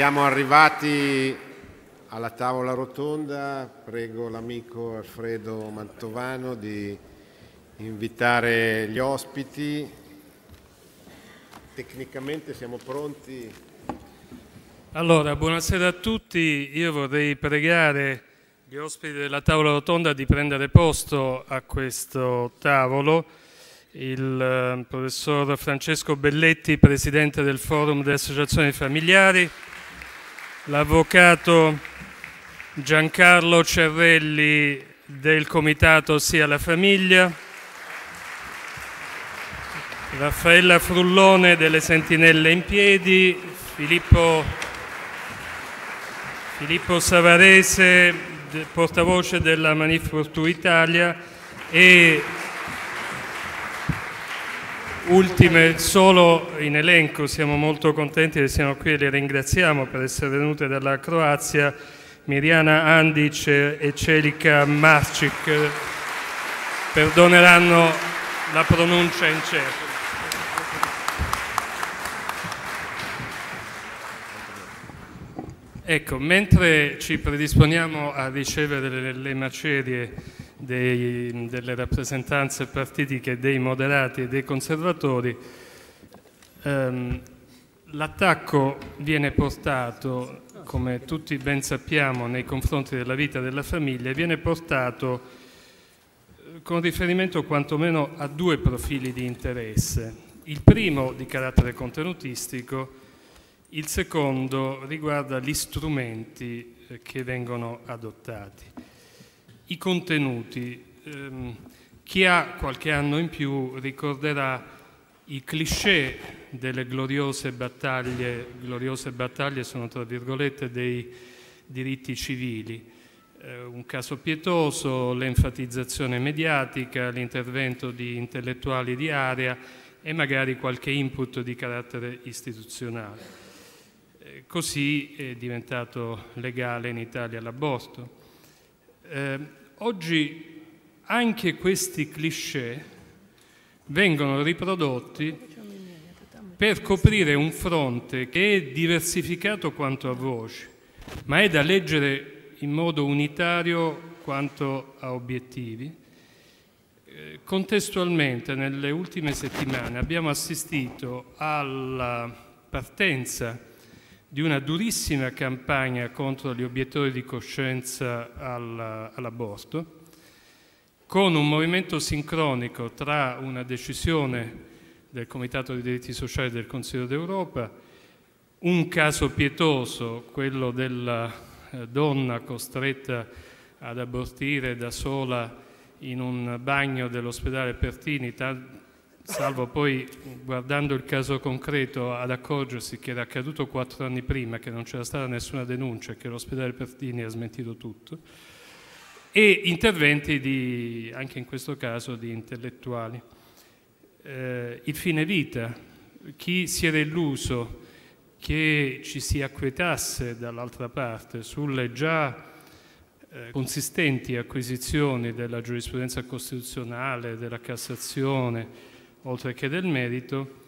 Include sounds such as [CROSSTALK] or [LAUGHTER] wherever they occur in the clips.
Siamo arrivati alla tavola rotonda, prego l'amico Alfredo Mantovano di invitare gli ospiti. Tecnicamente siamo pronti. Allora, buonasera a tutti. Io vorrei pregare gli ospiti della tavola rotonda di prendere posto a questo tavolo. Il eh, professor Francesco Belletti, presidente del Forum delle Associazioni Familiari, l'avvocato Giancarlo Cerrelli del Comitato Sia la Famiglia, Raffaella Frullone delle Sentinelle in Piedi, Filippo, Filippo Savarese, portavoce della Manif Fortu Italia. E ultime solo in elenco, siamo molto contenti che siano qui e le ringraziamo per essere venute dalla Croazia, Miriana Andic e Celica Marcic, perdoneranno la pronuncia incerta. Ecco, mentre ci predisponiamo a ricevere le macerie dei, delle rappresentanze partitiche dei moderati e dei conservatori, ehm, l'attacco viene portato, come tutti ben sappiamo, nei confronti della vita della famiglia, viene portato eh, con riferimento quantomeno a due profili di interesse. Il primo di carattere contenutistico, il secondo riguarda gli strumenti eh, che vengono adottati. I contenuti. Ehm, chi ha qualche anno in più ricorderà i cliché delle gloriose battaglie, gloriose battaglie sono tra virgolette dei diritti civili, eh, un caso pietoso, l'enfatizzazione mediatica, l'intervento di intellettuali di area e magari qualche input di carattere istituzionale. Eh, così è diventato legale in Italia l'aborto. Eh, Oggi anche questi cliché vengono riprodotti per coprire un fronte che è diversificato quanto a voci, ma è da leggere in modo unitario quanto a obiettivi. Eh, contestualmente, nelle ultime settimane abbiamo assistito alla partenza di una durissima campagna contro gli obiettori di coscienza all'aborto, con un movimento sincronico tra una decisione del Comitato dei diritti sociali del Consiglio d'Europa, un caso pietoso, quello della eh, donna costretta ad abortire da sola in un bagno dell'ospedale Pertini, salvo poi, guardando il caso concreto, ad accorgersi che era accaduto quattro anni prima, che non c'era stata nessuna denuncia, che l'ospedale Pertini ha smentito tutto, e interventi di, anche in questo caso di intellettuali. Eh, il fine vita, chi si era illuso che ci si acquietasse dall'altra parte sulle già eh, consistenti acquisizioni della giurisprudenza costituzionale, della Cassazione, oltre che del merito,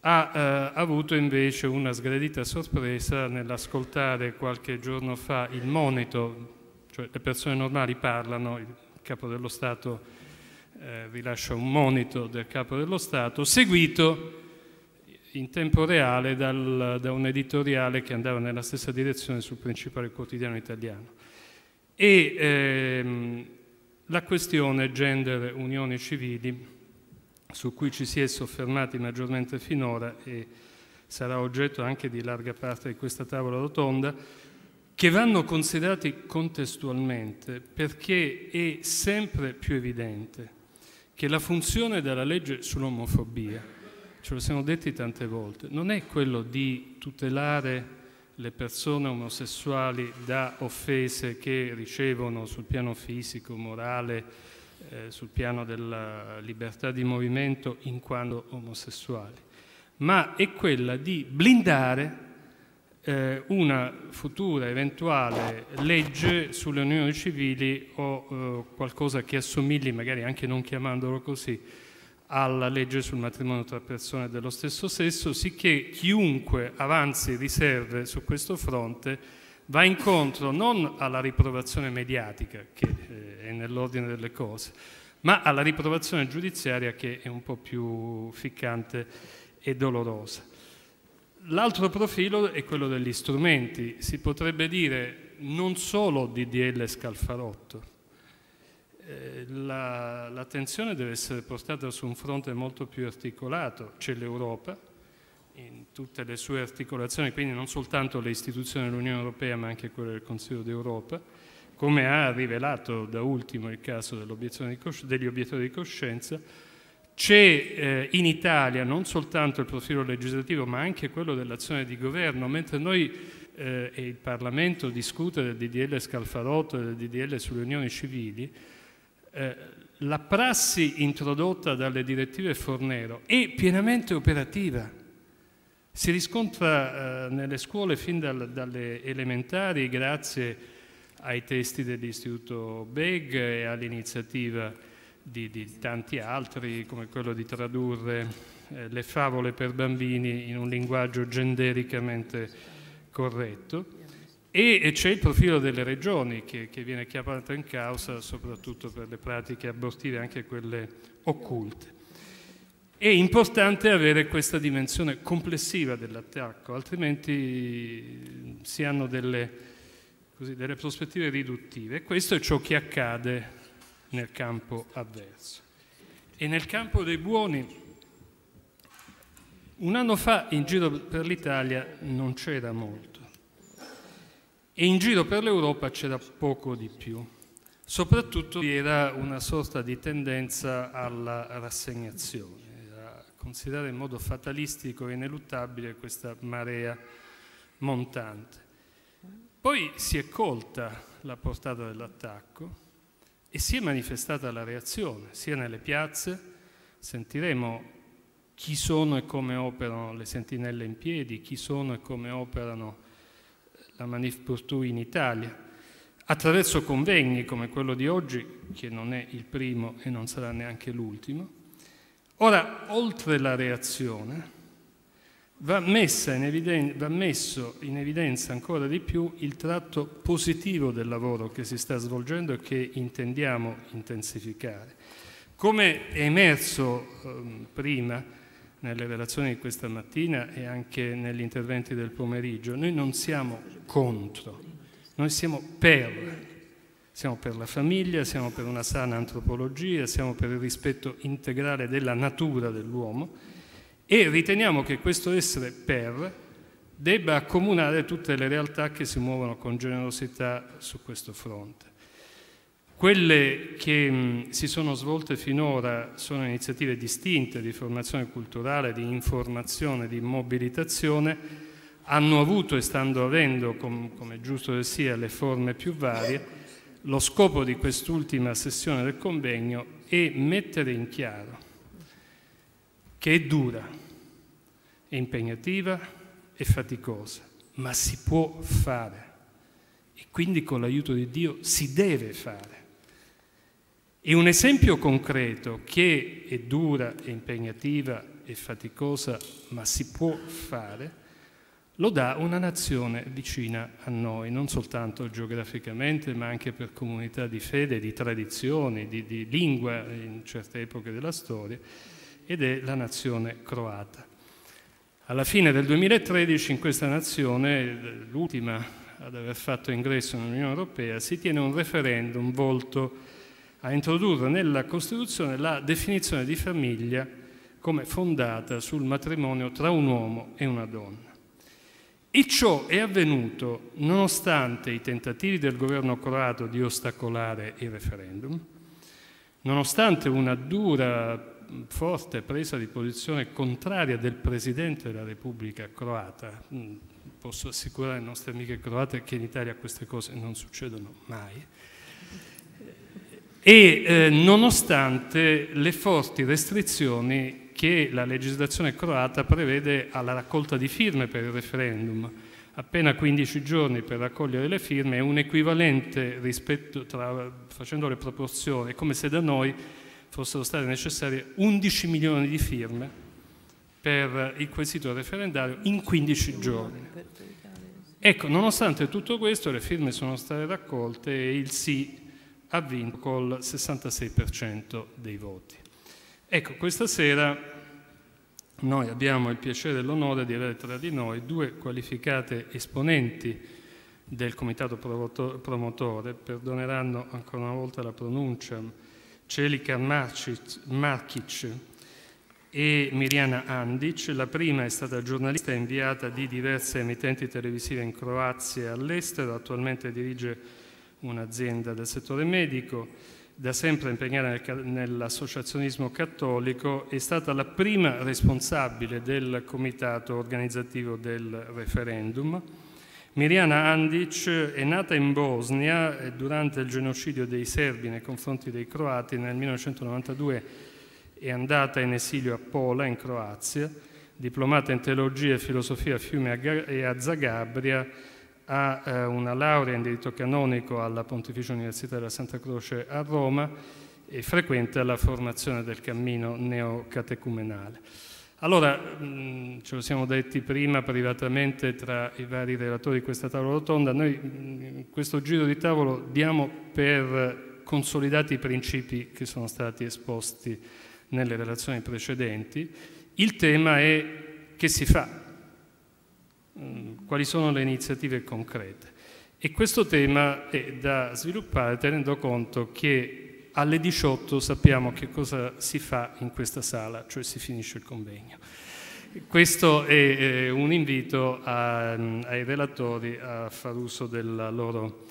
ha eh, avuto invece una sgradita sorpresa nell'ascoltare qualche giorno fa il monito, cioè le persone normali parlano, il capo dello Stato eh, rilascia un monito del capo dello Stato, seguito in tempo reale dal, da un editoriale che andava nella stessa direzione sul principale quotidiano italiano. E ehm, la questione gender unioni civili su cui ci si è soffermati maggiormente finora e sarà oggetto anche di larga parte di questa tavola rotonda, che vanno considerati contestualmente perché è sempre più evidente che la funzione della legge sull'omofobia, ce lo siamo detti tante volte, non è quello di tutelare le persone omosessuali da offese che ricevono sul piano fisico, morale, eh, sul piano della libertà di movimento in quanto omosessuali, ma è quella di blindare eh, una futura eventuale legge sulle unioni civili o eh, qualcosa che assomigli, magari anche non chiamandolo così, alla legge sul matrimonio tra persone dello stesso sesso, sicché chiunque avanzi riserve su questo fronte va incontro non alla riprovazione mediatica, che eh, è nell'ordine delle cose, ma alla riprovazione giudiziaria che è un po' più ficcante e dolorosa. L'altro profilo è quello degli strumenti, si potrebbe dire non solo DDL Scalfarotto, eh, la, l'attenzione deve essere portata su un fronte molto più articolato, c'è l'Europa in tutte le sue articolazioni, quindi non soltanto le istituzioni dell'Unione Europea ma anche quelle del Consiglio d'Europa, come ha rivelato da ultimo il caso degli obiettori di coscienza, c'è eh, in Italia non soltanto il profilo legislativo ma anche quello dell'azione di governo, mentre noi eh, e il Parlamento discute del DDL Scalfarotto e del DDL sulle unioni civili, eh, la prassi introdotta dalle direttive Fornero è pienamente operativa. Si riscontra eh, nelle scuole fin dal, dalle elementari grazie ai testi dell'Istituto Beg e all'iniziativa di, di, tanti altri, come quello di tradurre eh, le favole per bambini in un linguaggio genericamente corretto. E c'è il profilo delle regioni che, che, viene chiamato in causa soprattutto per le pratiche abortive, anche quelle occulte. È importante avere questa dimensione complessiva dell'attacco, altrimenti si hanno delle, così, delle prospettive riduttive. questo è ciò che accade nel campo avverso. E nel campo dei buoni, un anno fa in giro per l'Italia non c'era molto e in giro per l'Europa c'era poco di più. Soprattutto vi era una sorta di tendenza alla rassegnazione, considerare in modo fatalistico e ineluttabile questa marea montante. Poi si è colta la portata dell'attacco e si è manifestata la reazione, sia nelle piazze, sentiremo chi sono e come operano le sentinelle in piedi, chi sono e come operano la Manif pour Tout in Italia, attraverso convegni come quello di oggi, che non è il primo e non sarà neanche l'ultimo. Ora, oltre la reazione, va, eviden- va messo in evidenza ancora di più il tratto positivo del lavoro che si sta svolgendo e che intendiamo intensificare. Come è emerso eh, prima, nelle relazioni di questa mattina e anche negli interventi del pomeriggio, noi non siamo contro, noi siamo per. Siamo per la famiglia, siamo per una sana antropologia, siamo per il rispetto integrale della natura dell'uomo e riteniamo che questo essere per debba accomunare tutte le realtà che si muovono con generosità su questo fronte. Quelle che si sono svolte finora sono iniziative distinte di formazione culturale, di informazione, di mobilitazione, hanno avuto e stanno avendo, com, come giusto che sia, le forme più varie. Lo scopo di quest'ultima sessione del convegno è mettere in chiaro che è dura, è impegnativa, è faticosa, ma si può fare e quindi con l'aiuto di Dio si deve fare. E un esempio concreto che è dura, è impegnativa, è faticosa, ma si può fare, lo dà una nazione vicina a noi, non soltanto geograficamente, ma anche per comunità di fede, di tradizioni, di, di lingua in certe epoche della storia, ed è la nazione croata. Alla fine del 2013 in questa nazione, l'ultima ad aver fatto ingresso nell'Unione Europea, si tiene un referendum volto a introdurre nella Costituzione la definizione di famiglia come fondata sul matrimonio tra un uomo e una donna. E ciò è avvenuto nonostante i tentativi del governo croato di ostacolare il referendum, nonostante una dura, forte presa di posizione contraria del Presidente della Repubblica croata. Mm, posso assicurare ai nostri amiche croate che in Italia queste cose non succedono mai e eh, nonostante le forti restrizioni che la legislazione croata prevede alla raccolta di firme per il referendum. Appena 15 giorni per raccogliere le firme è un equivalente rispetto tra, facendo le proporzioni, come se da noi fossero state necessarie 11 milioni di firme per il quesito referendario in 15 giorni. Ecco, nonostante tutto questo, le firme sono state raccolte e il sì ha vinto col 66% dei voti. Ecco, questa sera noi abbiamo il piacere e l'onore di avere tra di noi due qualificate esponenti del comitato promotore, perdoneranno ancora una volta la pronuncia, Celica Markic e Miriana Andic. La prima è stata giornalista inviata di diverse emittenti televisive in Croazia e all'estero, attualmente dirige un'azienda del settore medico, da sempre impegnata nell'associazionismo cattolico, è stata la prima responsabile del comitato organizzativo del referendum. Miriana Andic è nata in Bosnia durante il genocidio dei serbi nei confronti dei croati nel 1992 è andata in esilio a Pola, in Croazia, diplomata in teologia e filosofia a Fiume e a Zagabria, ha eh, una laurea in diritto canonico alla Pontificia Università della Santa Croce a Roma e frequenta la formazione del cammino neocatecumenale. Allora, mh, ce lo siamo detti prima privatamente tra i vari relatori di questa tavola rotonda, noi mh, questo giro di tavolo diamo per consolidati i principi che sono stati esposti nelle relazioni precedenti. Il tema è che si fa Mm, quali sono le iniziative concrete. E questo tema è da sviluppare tenendo conto che alle 18 sappiamo che cosa si fa in questa sala, cioè si finisce il convegno. Questo è eh, un invito a, mm, ai relatori a far uso della loro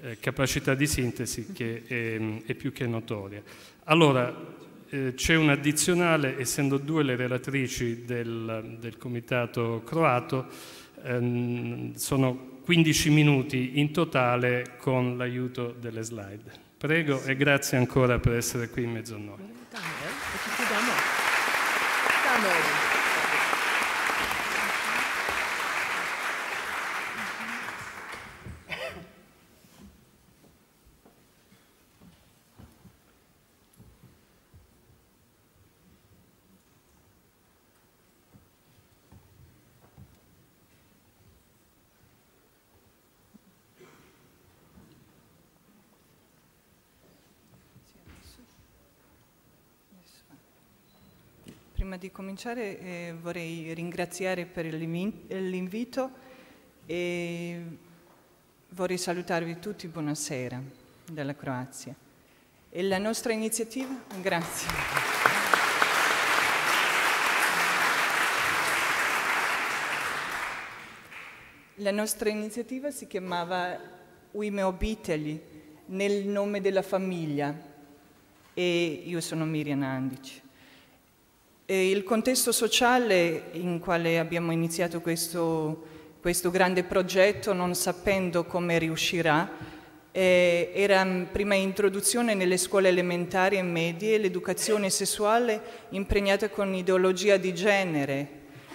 eh, capacità di sintesi che è, mm, è più che notoria. Allora, eh, c'è un addizionale, essendo due le relatrici del, del comitato croato, ehm, sono 15 minuti in totale con l'aiuto delle slide. Prego e grazie ancora per essere qui in mezzo a noi. Prima di cominciare eh, vorrei ringraziare per l'invito e vorrei salutarvi tutti buonasera dalla Croazia. E la nostra iniziativa? Grazie. La nostra iniziativa si chiamava Uime Obitelji, nel nome della famiglia, e io sono Miriam Andic. E il contesto sociale in quale abbiamo iniziato questo, questo grande progetto, non sapendo come riuscirà, eh, era prima introduzione nelle scuole elementari e medie l'educazione sessuale impregnata con ideologia di genere,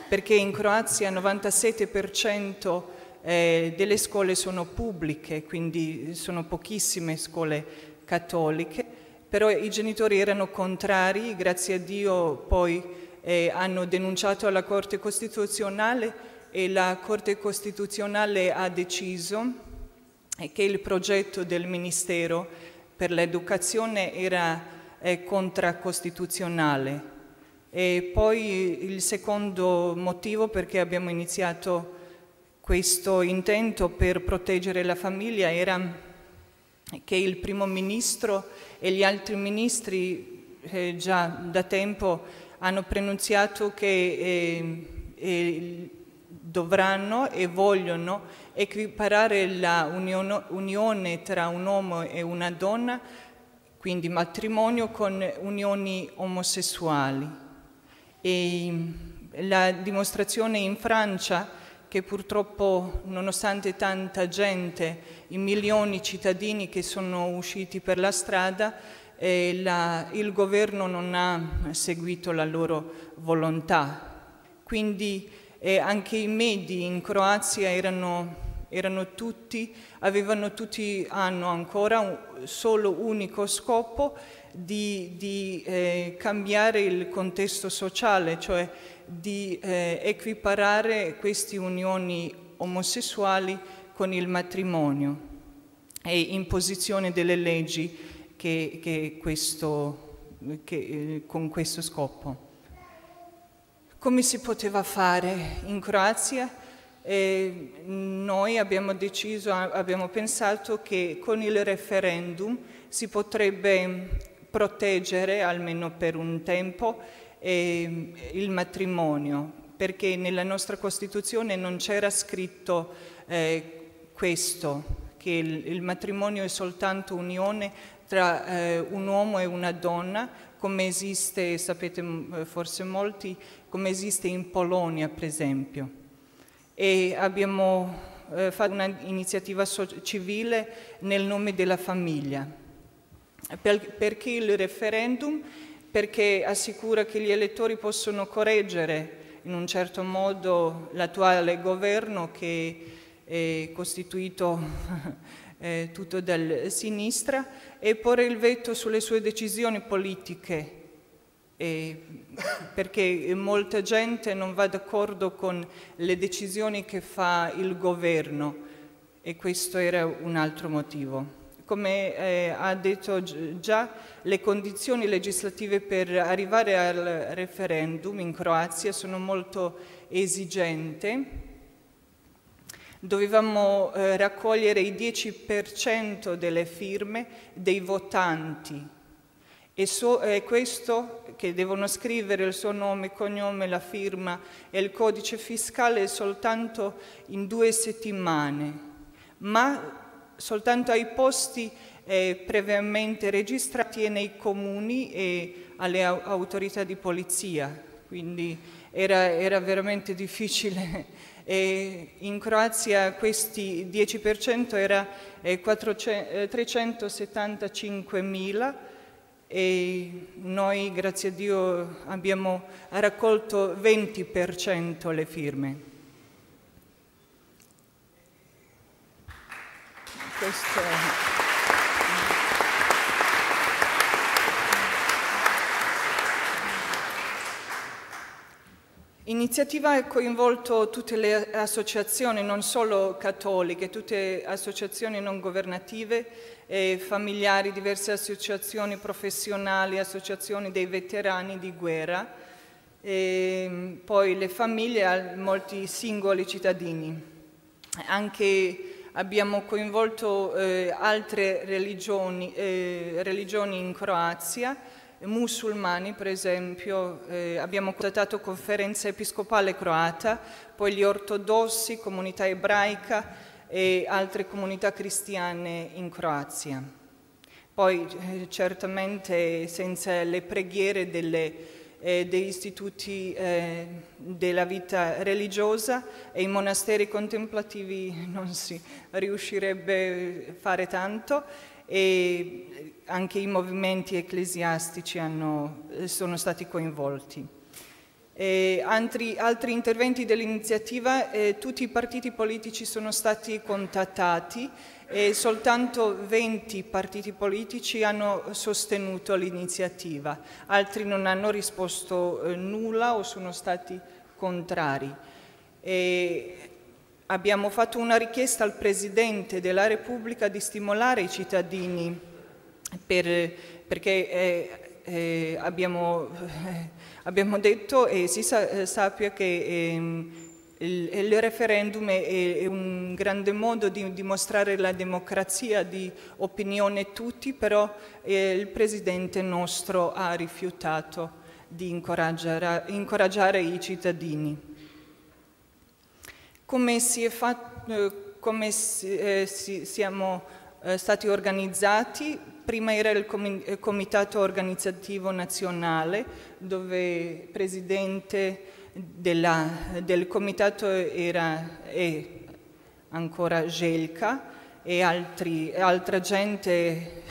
perché in Croazia il 97% eh, delle scuole sono pubbliche, quindi sono pochissime scuole cattoliche però i genitori erano contrari, grazie a Dio poi eh, hanno denunciato alla Corte Costituzionale e la Corte Costituzionale ha deciso che il progetto del Ministero per l'Educazione era eh, contracostituzionale. E poi il secondo motivo perché abbiamo iniziato questo intento per proteggere la famiglia era che il primo ministro e gli altri ministri eh, già da tempo hanno pronunziato che eh, eh, dovranno e vogliono equiparare la unione tra un uomo e una donna, quindi matrimonio, con unioni omosessuali. E la dimostrazione in Francia che purtroppo nonostante tanta gente, i milioni di cittadini che sono usciti per la strada, eh, la, il governo non ha seguito la loro volontà. Quindi eh, anche i medi in Croazia erano Erano tutti, avevano tutti, hanno ancora un solo unico scopo di, di eh, cambiare il contesto sociale, cioè di eh, equiparare queste unioni omosessuali con il matrimonio e imposizione delle leggi che, che questo, che, eh, con questo scopo. Come si poteva fare in Croazia? Eh, noi abbiamo deciso, abbiamo pensato che con il referendum si potrebbe proteggere, almeno per un tempo, eh, il matrimonio, perché nella nostra Costituzione non c'era scritto eh, questo, che il, il, matrimonio è soltanto unione tra eh, un uomo e una donna, come esiste, sapete forse molti, come esiste in Polonia per esempio. E abbiamo eh, fatto un'iniziativa so- civile nel nome della famiglia. Per, perché il referendum? Perché assicura che gli elettori possono correggere in un certo modo l'attuale governo che è costituito [LAUGHS] eh, tutto dalla sinistra e porre il veto sulle sue decisioni politiche eh, perché molta gente non va d'accordo con le decisioni che fa il governo e questo era un altro motivo. Come eh, ha detto già, le condizioni legislative per arrivare al referendum in Croazia sono molto esigenti. Dovevamo eh, raccogliere il 10% delle firme dei votanti e so, eh, questo che devono scrivere il suo nome, cognome, la firma e il codice fiscale soltanto in due settimane, ma soltanto ai posti eh, previamente registrati e nei comuni e alle autorità di polizia, quindi era, era veramente difficile. [LAUGHS] E in Croazia questi 10% era eh, 375.000 e noi, grazie a Dio, abbiamo raccolto 20% le firme. Questo... L'iniziativa ha coinvolto tutte le associazioni, non solo cattoliche, tutte associazioni non governative, eh, familiari, diverse associazioni professionali, associazioni dei veterani di guerra, e poi le famiglie, molti singoli cittadini. Anche abbiamo coinvolto eh, altre religioni, eh, religioni, in Croazia, musulmani per esempio, eh, abbiamo contattato conferenza episcopale croata, poi gli ortodossi, comunità ebraica e altre comunità cristiane in Croazia. Poi eh, certamente senza le preghiere delle eh, degli istituti eh, della vita religiosa e i monasteri contemplativi non si riuscirebbe a fare tanto e anche i movimenti ecclesiastici hanno, sono stati coinvolti. Altri, altri, interventi dell'iniziativa, eh, tutti i partiti politici sono stati contattati e soltanto 20 partiti politici hanno sostenuto l'iniziativa, altri non hanno risposto eh, nulla o sono stati contrari. E abbiamo fatto una richiesta al Presidente della Repubblica di stimolare i cittadini per, perché eh, eh, abbiamo, eh, [LAUGHS] abbiamo, detto e si sa, sappia che ehm, il, il referendum è, è, un grande modo di dimostrare la democrazia di opinione tutti, però eh, il Presidente nostro ha rifiutato di incoraggiare, incoraggiare i cittadini. Come, si è fatto, eh, come si, eh, si, siamo eh, stati organizzati? Prima era il eh, Comitato Organizzativo Nazionale, dove il Presidente della, del comitato era è ancora Gelka e altri, altra gente,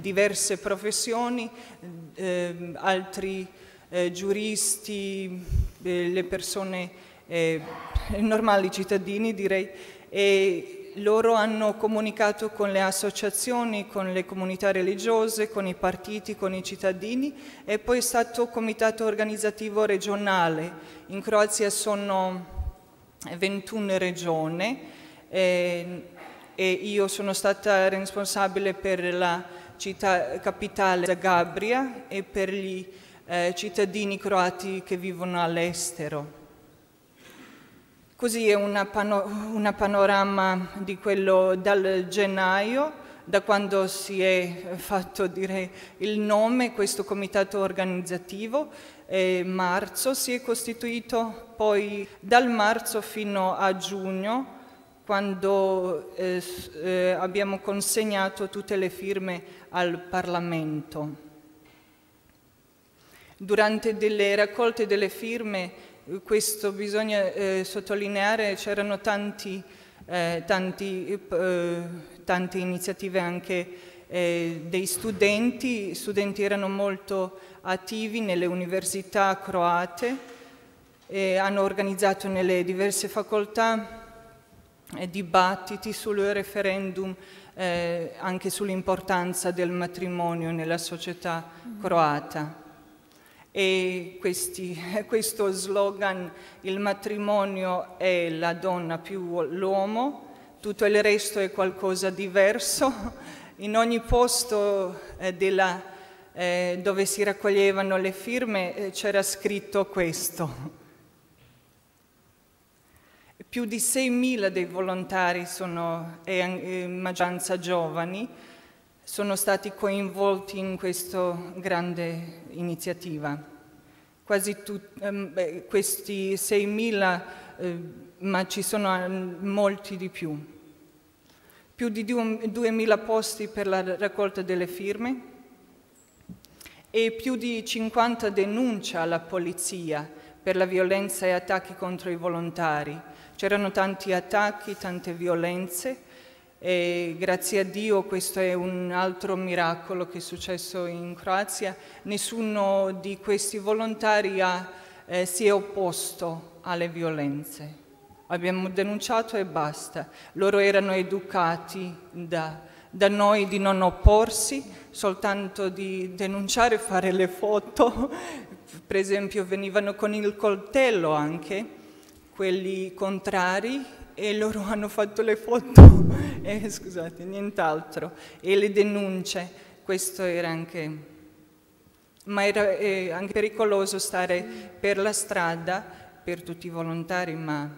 diverse professioni, eh, altri eh, giuristi, eh, le persone eh, normali cittadini direi, e loro hanno comunicato con le associazioni, con le comunità religiose, con i partiti, con i cittadini e poi è stato comitato organizzativo regionale. In Croazia sono 21 regioni eh, e io sono stata responsabile per la città capitale Zagabria e per gli eh, cittadini croati che vivono all'estero. Così è una, pano panorama di quello dal gennaio, da quando si è fatto direi, il nome, questo comitato organizzativo, e marzo si è costituito, poi dal marzo fino a giugno, quando eh, eh, abbiamo consegnato tutte le firme al Parlamento. Durante delle raccolte delle firme questo bisogna eh, sottolineare, c'erano tanti, eh, tanti, eh, tante iniziative anche eh, dei studenti, gli studenti erano molto attivi nelle università croate, hanno organizzato nelle diverse facoltà eh, dibattiti sul referendum, eh, anche sull'importanza del matrimonio nella società croata. E questi, [LAUGHS] questo slogan, il matrimonio è la donna più l'uomo, tutto il resto è qualcosa di diverso. [LAUGHS] In ogni posto eh, della, eh, dove si raccoglievano le firme eh, c'era scritto questo. Più di 6.000 dei volontari sono, e in maggioranza giovani, sono stati coinvolti in questa grande iniziativa. Quasi tutti, eh, questi 6.000, eh, ma ci sono molti di più. Più di 2.000 posti per la raccolta delle firme e più di 50 denunce alla polizia per la violenza e attacchi contro i volontari. C'erano tanti attacchi, tante violenze e grazie a Dio questo è un altro miracolo che è successo in Croazia. Nessuno di questi volontari ha, eh, si è opposto alle violenze. Abbiamo denunciato e basta. Loro erano educati da, da noi di non opporsi, soltanto di denunciare [LAUGHS] fare le foto. Per esempio venivano con il coltello anche, quelli contrari, e loro [LAUGHS] hanno fatto le foto, [LAUGHS] eh, scusate, nient'altro, e le denunce, questo era anche... Ma era eh, anche pericoloso stare per la strada per tutti i volontari, ma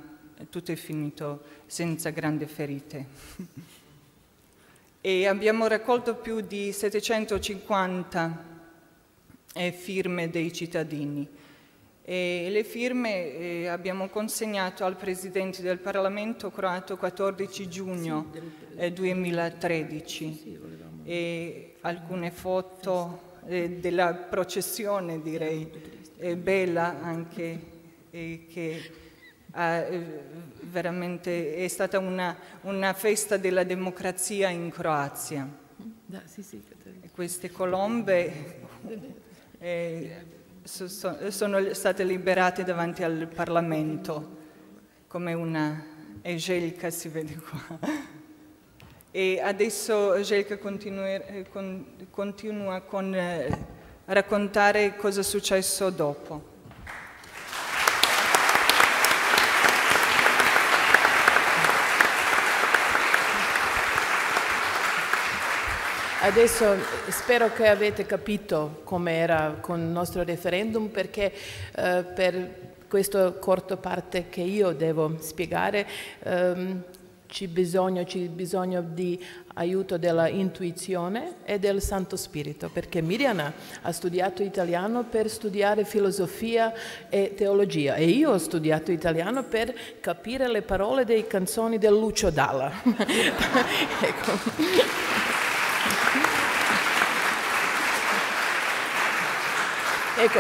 tutto è finito senza grandi ferite. [LAUGHS] e abbiamo raccolto più di 750 eh, firme dei cittadini e le firme eh, abbiamo consegnato al Presidente del Parlamento croato 14 giugno eh, 2013 e alcune foto eh, della processione direi bella anche che eh, veramente è stata una, una, festa della democrazia in Croazia. Queste colombe eh, sono state liberate davanti al Parlamento, come una Egelka si vede qua. E adesso Egelka continua, continua con eh, raccontare cosa è successo dopo. Adesso spero che avete capito come era con il nostro referendum perché eh, per questa corta parte che io devo spiegare ehm, c'è bisogno, bisogno, di aiuto della e del Santo Spirito, perché Miriam ha studiato italiano per studiare filosofia e teologia e io ho studiato italiano per capire le parole dei canzoni del Lucio Dalla. [LAUGHS] ecco. Ecco,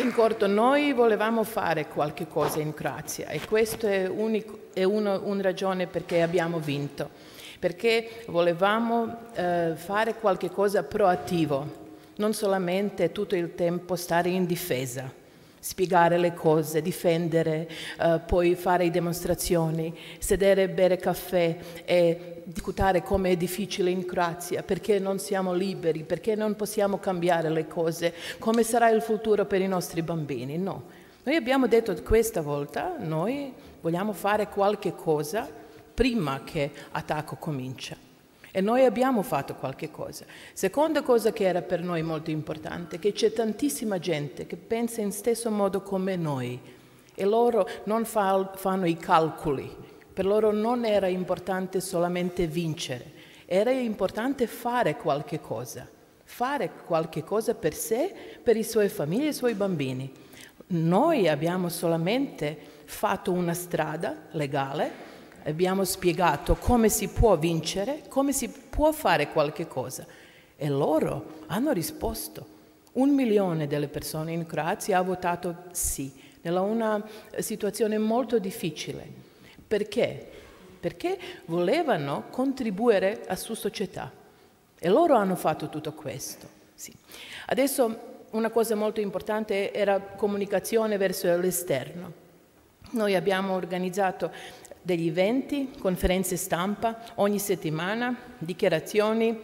in corto, noi volevamo fare qualche cosa in Croazia e questa è, unico, è una, una, ragione perché abbiamo vinto, perché volevamo eh, fare qualche cosa proattivo, non solamente tutto il tempo stare in difesa. Spiegare le cose, difendere, uh, poi fare dimostrazioni, sedere, bere caffè e discutere come è difficile in Croazia, perché non siamo liberi, perché non possiamo cambiare le cose, come sarà il futuro per i nostri bambini. No, noi abbiamo detto questa volta, noi vogliamo fare qualche cosa prima che l'attacco comincia. E noi abbiamo fatto qualche cosa. Seconda cosa che era per noi molto importante, che c'è tantissima gente che pensa in stesso modo come noi e loro non fa, fanno i calcoli. Per loro non era importante solamente vincere, era importante fare qualche cosa, fare qualche cosa per sé, per i suoi famiglie e i suoi bambini. Noi abbiamo solamente fatto una strada legale abbiamo spiegato come si può vincere, come si può fare qualche cosa. E loro hanno risposto. Un milione delle persone in Croazia ha votato sì, nella una situazione molto difficile. Perché? Perché volevano contribuire alla sua società. E loro hanno fatto tutto questo. Sì. Adesso una cosa molto importante era comunicazione verso l'esterno. Noi abbiamo organizzato degli eventi, conferenze stampa ogni settimana, dichiarazioni,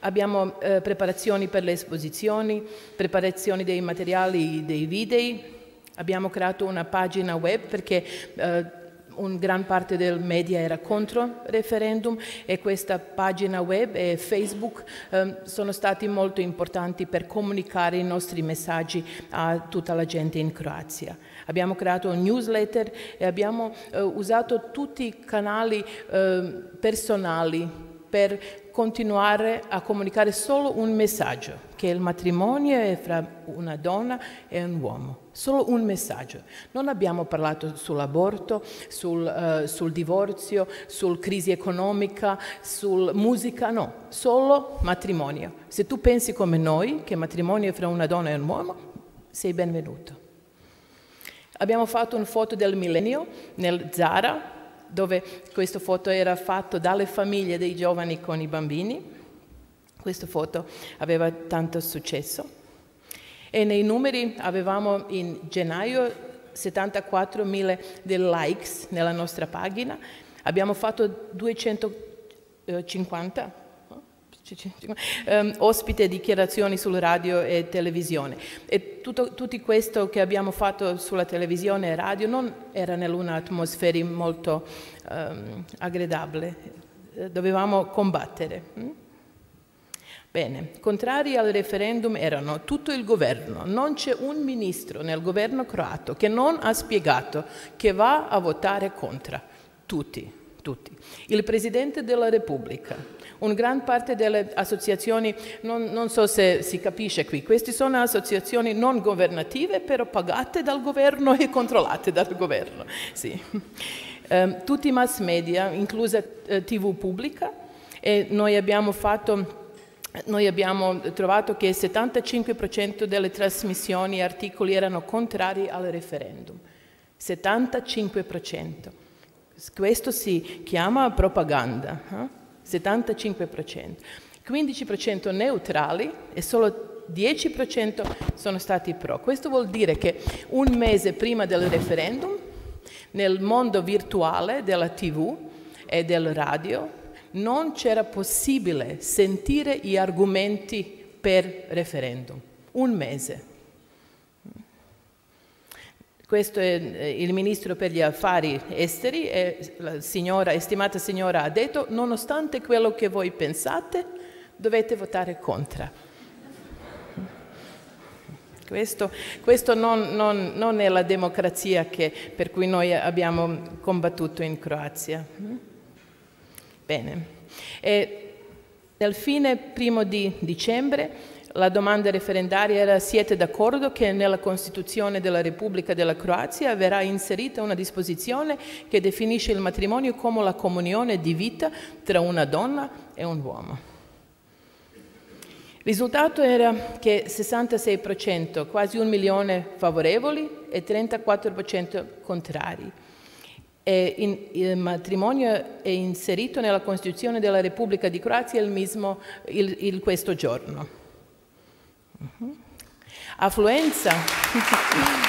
abbiamo eh, preparazioni per le esposizioni, preparazioni dei materiali dei video, abbiamo creato una pagina web perché eh, una gran parte del media era contro il referendum e questa pagina web e Facebook eh, sono stati molto importanti per comunicare i nostri messaggi a tutta la gente in Croazia. Abbiamo creato un newsletter e abbiamo eh, usato tutti i canali eh, personali per continuare a comunicare solo un messaggio, che il matrimonio è fra una donna e un uomo, solo un messaggio. Non abbiamo parlato sull'aborto, sul, uh, sul divorzio, sulla crisi economica, sulla musica, no, solo matrimonio. Se tu pensi come noi, che matrimonio è fra una donna e un uomo, sei benvenuto. Abbiamo fatto una foto del millennio nel Zara, dove questa foto era fatta dalle famiglie dei giovani con i bambini. Questa foto aveva tanto successo. E nei numeri avevamo in gennaio 74.000 likes nella nostra pagina, abbiamo fatto 250 um, ospite dichiarazioni sulla radio e televisione. E tutto, tutto, questo che abbiamo fatto sulla televisione e radio non era in un'atmosfera molto um, aggradabile, dovevamo combattere. Mm? Bene, contrari al referendum erano tutto il governo, non c'è un ministro nel governo croato che non ha spiegato che va a votare contro, tutti, tutti. Il Presidente della Repubblica, una gran parte delle associazioni, non, non, so se si capisce qui, queste sono associazioni non governative, però pagate dal governo e controllate dal governo. Sì. Um, tutti i mass media, inclusa uh, TV pubblica, e noi abbiamo fatto noi abbiamo trovato che il 75% delle trasmissioni e articoli erano contrari al referendum. 75%. Questo si chiama propaganda. Eh? 75%, 15% neutrali e solo 10% sono stati pro. Questo vuol dire che un mese prima del referendum, nel mondo virtuale della TV e del radio, non c'era possibile sentire gli argomenti per referendum. Un mese. Questo è eh, il ministro per gli affari esteri e la signora, estimata signora ha detto, nonostante quello che voi pensate, dovete votare contro. Questo, questo non, non, non, è la democrazia che, per cui noi abbiamo combattuto in Croazia. Bene. E nel fine primo di dicembre la domanda referendaria era siete d'accordo che nella Costituzione della Repubblica della Croazia verrà inserita una disposizione che definisce il matrimonio come la comunione di vita tra una donna e un uomo. Il risultato era che 66%, quasi un milione favorevoli e 34% contrari. E in, il matrimonio è inserito nella Costituzione della Repubblica di Croazia il mismo, il, il questo giorno. Mhm. Affluenza. Mhm.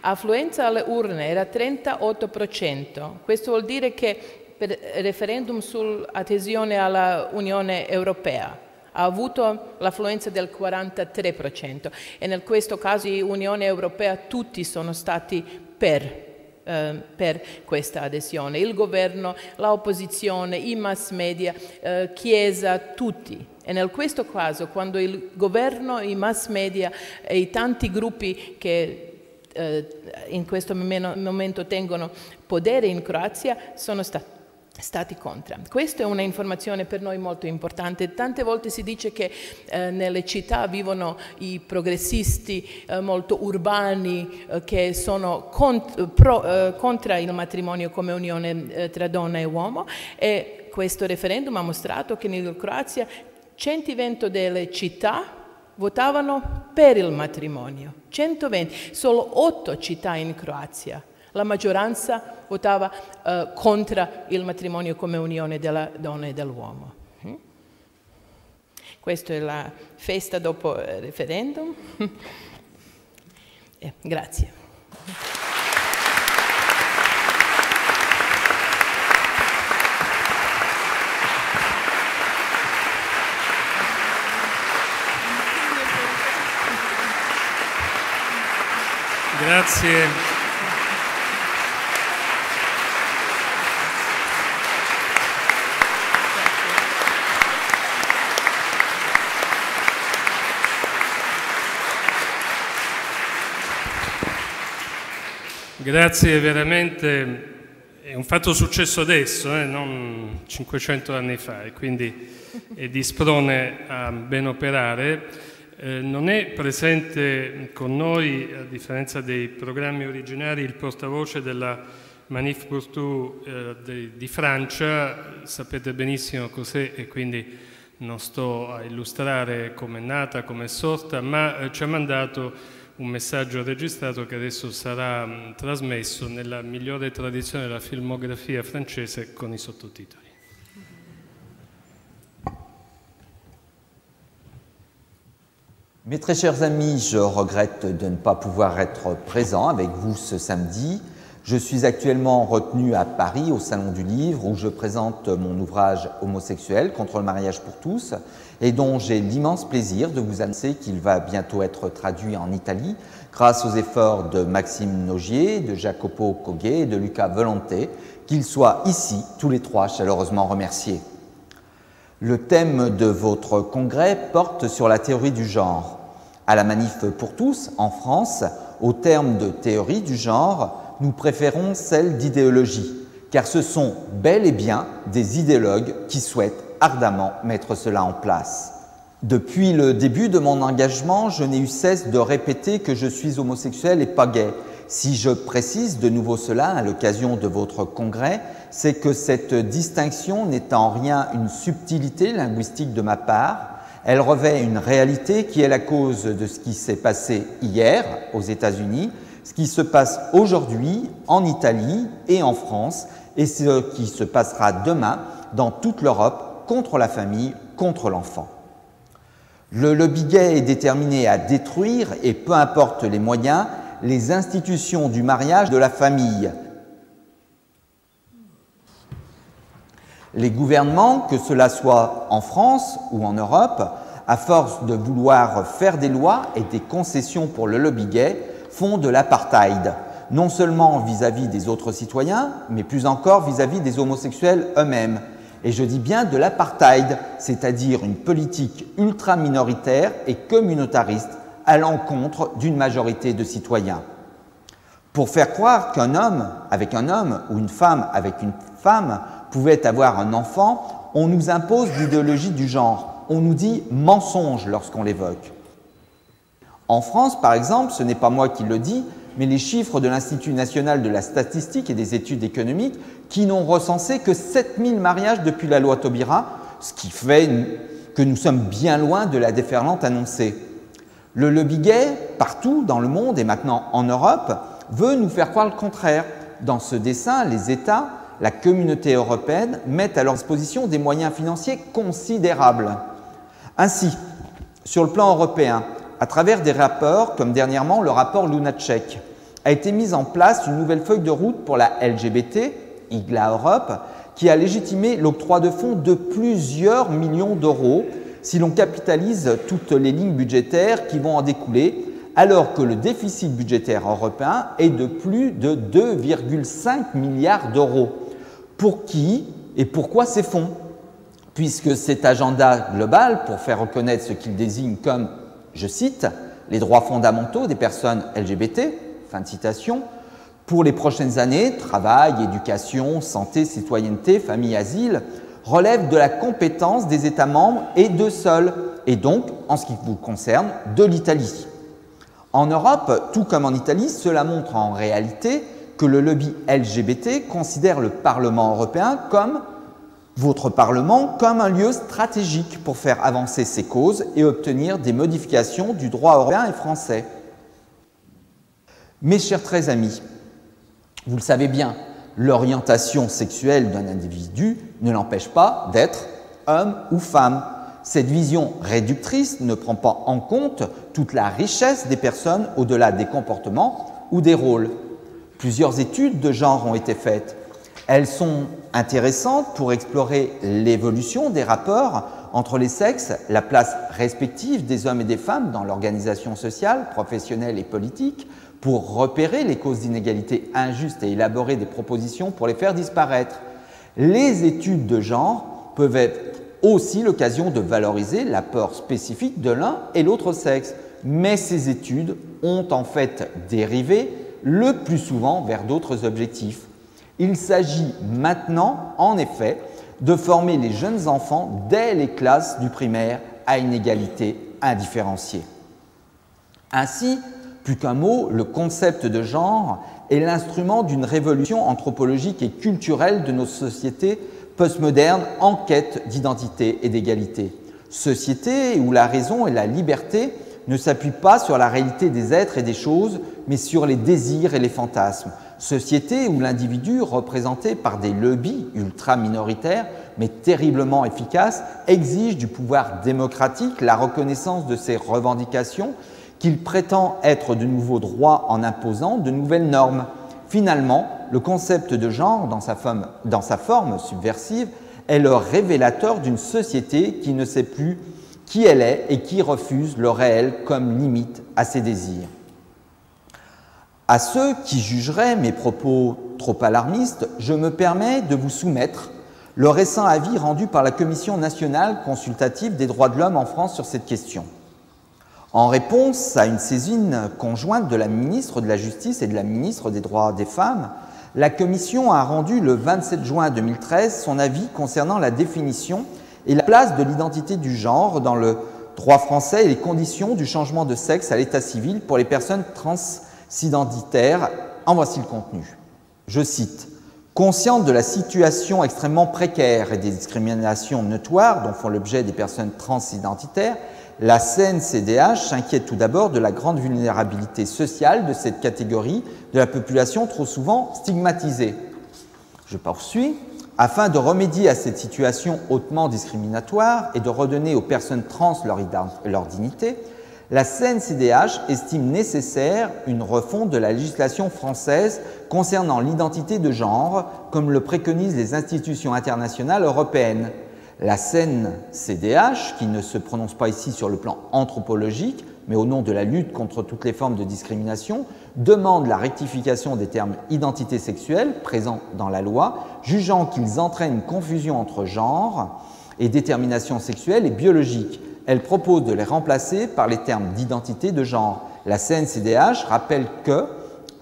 Affluenza alle urne era 38%. Questo vuol dire che per referendum sull'adesione alla Unione Europea ha avuto l'affluenza del 43% e in questo caso Unione Europea tutti sono stati per eh, per questa adesione. Il governo, l'opposizione, i mass media, eh, Chiesa, tutti. E in questo caso, quando il governo, i mass media e i tanti gruppi che eh, in questo momento tengono potere in Croazia sono stati stati contro. Questa è un'informazione per noi molto importante. Tante volte si dice che eh, nelle città vivono i progressisti eh, molto urbani eh, che sono cont pro, eh, contro il matrimonio come unione eh, tra donna e uomo e questo referendum ha mostrato che in Croazia 120 delle città votavano per il matrimonio, 120, solo 8 città in Croazia. La maggioranza votava uh, contro il matrimonio come unione della donna e dell'uomo. Mm? Questa è la festa dopo il referendum. [LAUGHS] eh, grazie. Grazie. Grazie veramente, è un fatto successo adesso, eh, non 500 anni fa, e quindi [LAUGHS] è di sprone a ben operare. Eh, non è presente con noi, a differenza dei programmi originari, il portavoce della Manif pour tout eh, di, di Francia, sapete benissimo cos'è e quindi non sto a illustrare come è nata, come è sorta, ma eh, ci ha mandato un messaggio registrato che adesso sarà mh, trasmesso nella migliore tradizione della filmografia francese con i sottotitoli. Mes très chers amis, je regrette de ne pas pouvoir être présent avec vous ce samedi. Je suis actuellement retenu à Paris au Salon du Livre où je présente mon ouvrage homosexuel contre le mariage pour tous et dont j'ai l'immense plaisir de vous annoncer qu'il va bientôt être traduit en Italie grâce aux efforts de Maxime Nogier, de Jacopo Coghe et de Luca Volonté, qu'ils soient ici tous les trois chaleureusement remerciés. Le thème de votre congrès porte sur la théorie du genre. À la Manif pour tous, en France, au terme de théorie du genre, nous préférons celle d'idéologie, car ce sont bel et bien des idéologues qui souhaitent ardemment mettre cela en place. Depuis le début de mon engagement, je n'ai eu cesse de répéter que je suis homosexuel et pas gay. Si je précise de nouveau cela à l'occasion de votre congrès, c'est que cette distinction n'est en rien une subtilité linguistique de ma part, elle revêt une réalité qui est la cause de ce qui s'est passé hier aux États-Unis, ce qui se passe aujourd'hui en Italie et en France, et ce qui se passera demain dans toute l'Europe contre la famille, contre l'enfant. Le lobby gay est déterminé à détruire, et peu importe les moyens, les institutions du mariage de la famille, Les gouvernements, que cela soit en France ou en Europe, à force de vouloir faire des lois et des concessions pour le lobby gay, font de l'apartheid, non seulement vis-à-vis des autres citoyens, mais plus encore vis-à-vis des homosexuels eux-mêmes. Et je dis bien de l'apartheid, c'est-à-dire une politique ultra-minoritaire et communautariste à l'encontre d'une majorité de citoyens. Pour faire croire qu'un homme avec un homme ou une femme avec une femme pouvait avoir un enfant, on nous impose l'idéologie du genre. On nous dit mensonge lorsqu'on l'évoque. En France, par exemple, ce n'est pas moi qui le dis, mais les chiffres de l'Institut national de la statistique et des études économiques qui n'ont recensé que 7000 mariages depuis la loi Taubira, ce qui fait que nous sommes bien loin de la déferlante annoncée. Le lobby gay, partout dans le monde et maintenant en Europe, veut nous faire croire le contraire. Dans ce dessin, les États la communauté européenne met à leur disposition des moyens financiers considérables. Ainsi, sur le plan européen, à travers des rapports, comme dernièrement le rapport Lunacek, a été mise en place une nouvelle feuille de route pour la LGBT, IGLA Europe, qui a légitimé l'octroi de fonds de plusieurs millions d'euros si l'on capitalise toutes les lignes budgétaires qui vont en découler, alors que le déficit budgétaire européen est de plus de 2,5 milliards d'euros. Pour qui et pourquoi ces fonds? Puisque cet agenda global, pour faire reconnaître ce qu'il désigne comme, je cite, les droits fondamentaux des personnes LGBT, fin de citation, pour les prochaines années, travail, éducation, santé, citoyenneté, famille, asile, relève de la compétence des États membres et de seuls, et donc, en ce qui vous concerne, de l'Italie. En Europe, tout comme en Italie, cela montre en réalité que le lobby LGBT considère le Parlement européen comme votre Parlement comme un lieu stratégique pour faire avancer ses causes et obtenir des modifications du droit européen et français. Mes chers très amis, vous le savez bien, l'orientation sexuelle d'un individu ne l'empêche pas d'être homme ou femme. Cette vision réductrice ne prend pas en compte toute la richesse des personnes au-delà des comportements ou des rôles. Plusieurs études de genre ont été faites. Elles sont intéressantes pour explorer l'évolution des rapports entre les sexes, la place respective des hommes et des femmes dans l'organisation sociale, professionnelle et politique, pour repérer les causes d'inégalités injustes et élaborer des propositions pour les faire disparaître. Les études de genre peuvent être aussi l'occasion de valoriser l'apport spécifique de l'un et l'autre sexe, mais ces études ont en fait dérivé le plus souvent vers d'autres objectifs. Il s'agit maintenant, en effet, de former les jeunes enfants dès les classes du primaire à une égalité indifférenciée. Ainsi, plus qu'un mot, le concept de genre est l'instrument d'une révolution anthropologique et culturelle de nos sociétés postmodernes en quête d'identité et d'égalité. Société où la raison et la liberté ne s'appuient pas sur la réalité des êtres et des choses, mais sur les désirs et les fantasmes. Société où l'individu, représenté par des lobbies ultra-minoritaires, mais terriblement efficaces, exige du pouvoir démocratique la reconnaissance de ses revendications qu'il prétend être de nouveaux droits en imposant de nouvelles normes. Finalement, le concept de genre, dans sa forme, dans sa forme subversive, est le révélateur d'une société qui ne sait plus qui elle est et qui refuse le réel comme limite à ses désirs. À ceux qui jugeraient mes propos trop alarmistes, je me permets de vous soumettre le récent avis rendu par la Commission nationale consultative des droits de l'homme en France sur cette question. En réponse à une saisine conjointe de la ministre de la Justice et de la ministre des Droits des Femmes, la Commission a rendu le 27 juin 2013 son avis concernant la définition et la place de l'identité du genre dans le droit français et les conditions du changement de sexe à l'état civil pour les personnes transidentitaires. En voici le contenu. Je cite Consciente de la situation extrêmement précaire et des discriminations notoires dont font l'objet des personnes transidentitaires, la CNCDH s'inquiète tout d'abord de la grande vulnérabilité sociale de cette catégorie de la population trop souvent stigmatisée. Je poursuis. Afin de remédier à cette situation hautement discriminatoire et de redonner aux personnes trans leur dignité, la CNCDH estime nécessaire une refonte de la législation française concernant l'identité de genre, comme le préconisent les institutions internationales européennes. La CNCDH, qui ne se prononce pas ici sur le plan anthropologique, mais au nom de la lutte contre toutes les formes de discrimination, demande la rectification des termes identité sexuelle présents dans la loi, jugeant qu'ils entraînent confusion entre genre et détermination sexuelle et biologique. Elle propose de les remplacer par les termes d'identité de genre. La CNCDH rappelle que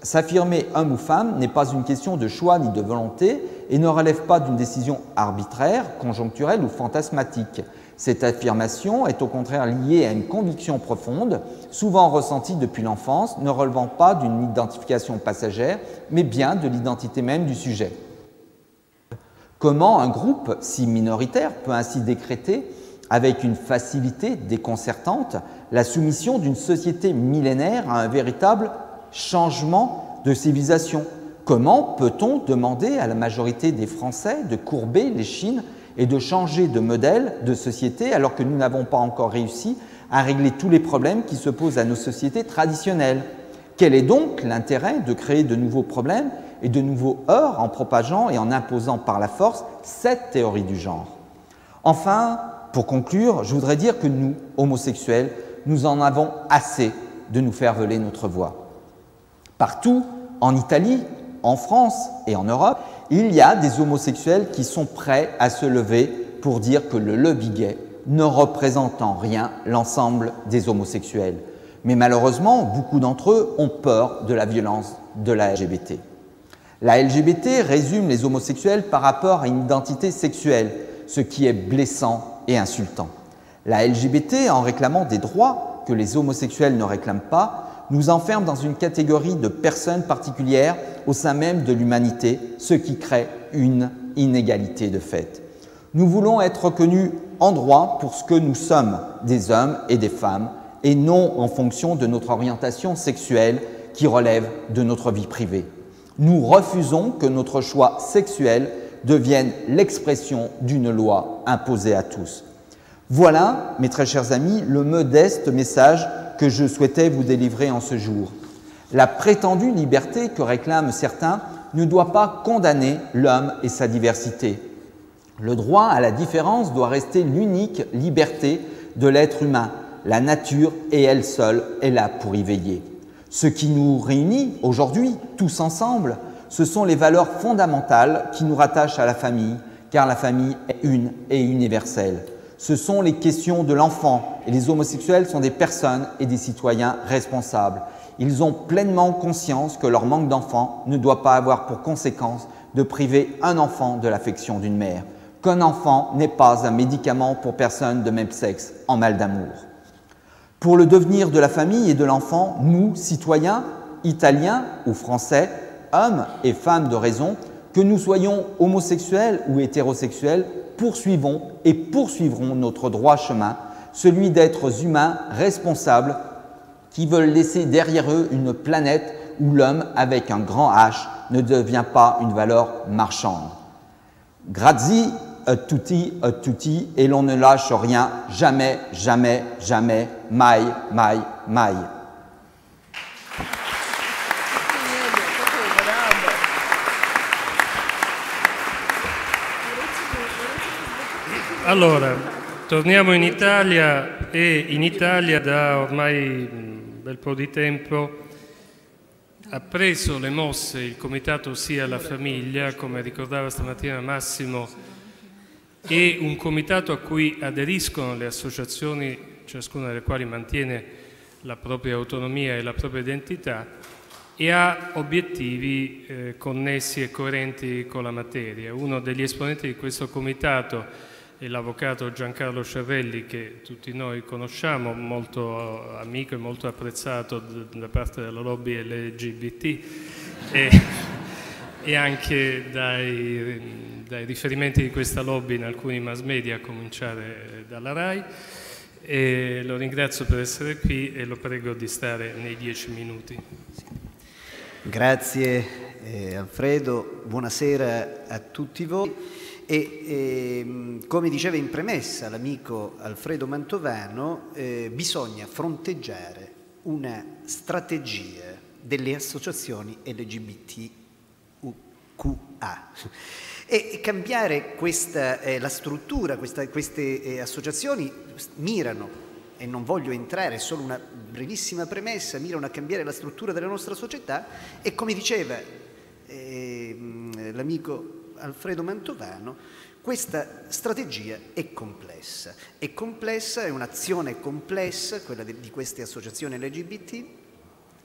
s'affirmer homme ou femme n'est pas une question de choix ni de volonté, et ne relève pas d'une décision arbitraire, conjoncturelle ou fantasmatique. Cette affirmation est au contraire liée à une conviction profonde, souvent ressentie depuis l'enfance, ne relevant pas d'une identification passagère, mais bien de l'identité même du sujet. Comment un groupe si minoritaire peut ainsi décréter, avec une facilité déconcertante, la soumission d'une société millénaire à un véritable changement de civilisation Comment peut-on demander à la majorité des Français de courber les chines et de changer de modèle de société alors que nous n'avons pas encore réussi à régler tous les problèmes qui se posent à nos sociétés traditionnelles? Quel est donc l'intérêt de créer de nouveaux problèmes et de nouveaux heurts en propageant et en imposant par la force cette théorie du genre? Enfin, pour conclure, je voudrais dire que nous, homosexuels, nous en avons assez de nous faire voler notre voix. Partout, en Italie, en France et en Europe, il y a des homosexuels qui sont prêts à se lever pour dire que le lobby gay ne représente en rien l'ensemble des homosexuels. Mais malheureusement, beaucoup d'entre eux ont peur de la violence de la LGBT. La LGBT résume les homosexuels par rapport à une identité sexuelle, ce qui est blessant et insultant. La LGBT, en réclamant des droits que les homosexuels ne réclament pas, nous enferme dans une catégorie de personnes particulières au sein même de l'humanité, ce qui crée une inégalité de fait. Nous voulons être reconnus en droit pour ce que nous sommes, des hommes et des femmes, et non en fonction de notre orientation sexuelle qui relève de notre vie privée. Nous refusons que notre choix sexuel devienne l'expression d'une loi imposée à tous. Voilà, mes très chers amis, le modeste message que je souhaitais vous délivrer en ce jour. La prétendue liberté que réclament certains ne doit pas condamner l'homme et sa diversité. Le droit à la différence doit rester l'unique liberté de l'être humain. La nature et elle seule est là pour y veiller. Ce qui nous réunit aujourd'hui, tous ensemble, ce sont les valeurs fondamentales qui nous rattachent à la famille, car la famille est une et universelle. Ce sont les questions de l'enfant, et les homosexuels sont des personnes et des citoyens responsables. Ils ont pleinement conscience que leur manque d'enfants ne doit pas avoir pour conséquence de priver un enfant de l'affection d'une mère qu'un enfant n'est pas un médicament pour personne de même sexe en mal d'amour. Pour le devenir de la famille et de l'enfant, nous, citoyens, italiens ou français, hommes et femmes de raison, que nous soyons homosexuels ou hétérosexuels, poursuivons et poursuivrons notre droit chemin, celui d'êtres humains responsables qui veulent laisser derrière eux une planète où l'homme avec un grand H ne devient pas une valeur marchande. Grazie a tutti, a tutti, et l'on ne lâche rien, jamais, jamais, jamais, mai, mai, mai. Allora, torniamo in Italia e in Italia da ormai un bel po' di tempo ha preso le mosse il comitato sia la famiglia, come ricordava stamattina Massimo, e un comitato a cui aderiscono le associazioni, ciascuna delle quali mantiene la propria autonomia e la propria identità, e ha obiettivi eh, connessi e coerenti con la materia. Uno degli esponenti di questo comitato è l'avvocato Giancarlo Sciarelli, che tutti noi conosciamo, molto amico e molto apprezzato da parte della lobby LGBT e, e anche dai dai riferimenti di questa lobby in alcuni mass media, a cominciare dalla RAI. E lo ringrazio per essere qui e lo prego di stare nei dieci minuti. Grazie eh, Alfredo, buonasera a tutti voi. E eh, come diceva in premessa l'amico Alfredo Mantovano, eh, bisogna fronteggiare una strategia delle associazioni LGBTQA e cambiare questa, eh, la struttura, questa, queste eh, associazioni mirano, e non voglio entrare, è solo una brevissima premessa, mirano a cambiare la struttura della nostra società e come diceva eh, l'amico Alfredo Mantovano, questa strategia è complessa, è complessa, è un'azione complessa, quella di, queste associazioni LGBT,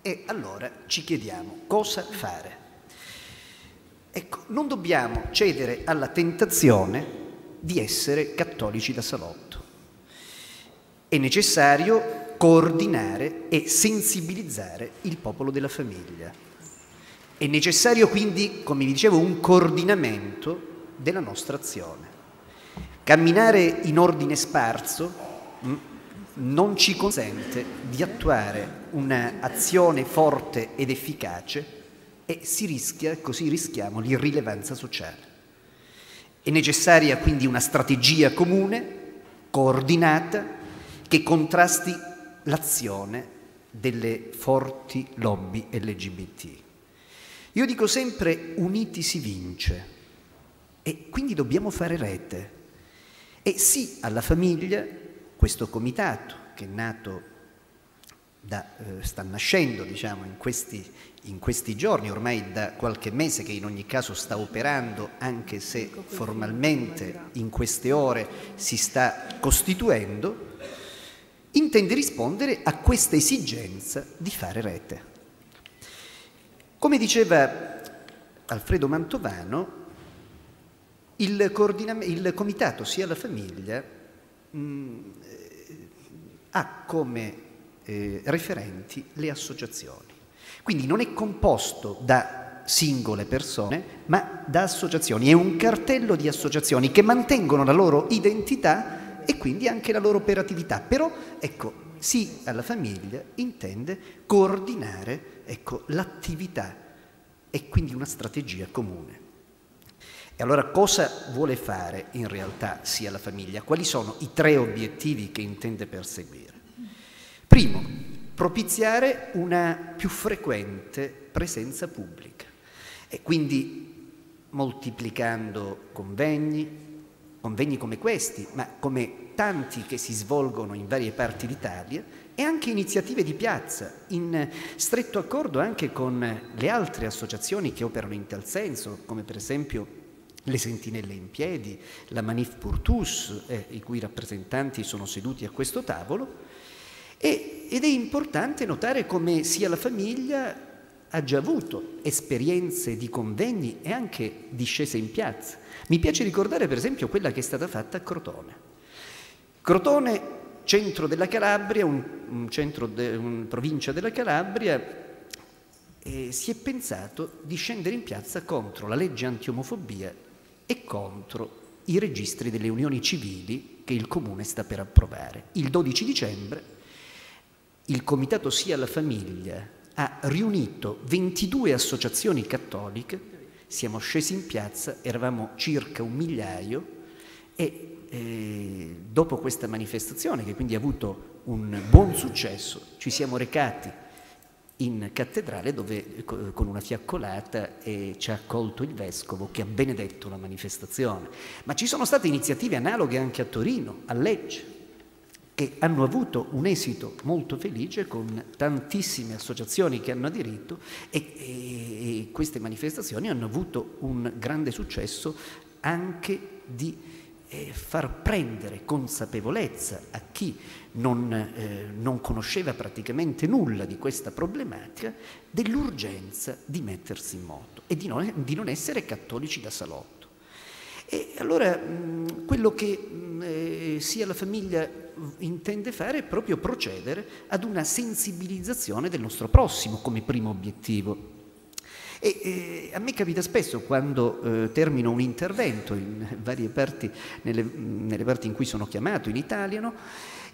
e allora ci chiediamo cosa fare. Ecco, non dobbiamo cedere alla tentazione di essere cattolici da salotto. È necessario coordinare e sensibilizzare il popolo della famiglia. È necessario quindi, come vi dicevo, un coordinamento della nostra azione. Camminare in ordine sparso mm, non ci consente di attuare un'azione forte ed efficace e si rischia, così rischiamo l'irrilevanza sociale. È necessaria quindi una strategia comune, coordinata, che contrasti l'azione delle forti lobby LGBT. Io dico sempre uniti si vince e quindi dobbiamo fare rete. E sì alla famiglia, questo comitato che è nato da, eh, sta nascendo diciamo, in, questi, in, questi, giorni, ormai da qualche mese che in ogni caso sta operando, anche se formalmente in queste ore si sta costituendo, intende rispondere a questa esigenza di fare rete. Come diceva Alfredo Mantovano, il, il comitato sia la famiglia mh, mm, ha come eh, referenti le associazioni. Quindi non è composto da singole persone, ma da associazioni. È un cartello di associazioni che mantengono la loro identità e quindi anche la loro operatività. Però, ecco, sì alla famiglia intende coordinare ecco, l'attività e quindi una strategia comune. E allora cosa vuole fare in realtà sia la famiglia? Quali sono i tre obiettivi che intende perseguire? Primo, propiziare una più frequente presenza pubblica e quindi moltiplicando convegni, convegni come questi, ma come tanti che si svolgono in varie parti d'Italia e anche iniziative di piazza, in stretto accordo anche con le altre associazioni che operano in tal senso, come per esempio le Sentinelle in Piedi, la Manif Purtus, eh, i cui rappresentanti sono seduti a questo tavolo, e, ed è importante notare come sia la famiglia ha già avuto esperienze di convegni e anche discese in piazza. Mi piace ricordare per esempio quella che è stata fatta a Crotone. Crotone, centro della Calabria, un, un centro de, un provincia della Calabria, eh, si è pensato di scendere in piazza contro la legge antiomofobia e contro i registri delle unioni civili che il Comune sta per approvare. Il 12 dicembre il Comitato Sia la Famiglia ha riunito 22 associazioni cattoliche, siamo scesi in piazza, eravamo circa un migliaio e eh, dopo questa manifestazione, che quindi ha avuto un buon successo, ci siamo recati in cattedrale dove con una fiaccolata eh, ci ha accolto il vescovo che ha benedetto la manifestazione. Ma ci sono state iniziative analoghe anche a Torino, a Lecce, che hanno avuto un esito molto felice con tantissime associazioni che hanno aderito e, e, e queste manifestazioni hanno avuto un grande successo anche di eh, far prendere consapevolezza a chi non, eh, non, conosceva praticamente nulla di questa problematica dell'urgenza di mettersi in moto e di non, di non essere cattolici da salotto. E allora mh, quello che mh, eh, sia la famiglia intende fare è proprio procedere ad una sensibilizzazione del nostro prossimo come primo obiettivo. E, eh, a me capita spesso quando eh, termino un intervento in [LAUGHS] varie parti, nelle, nelle, parti in cui sono chiamato in Italia, no?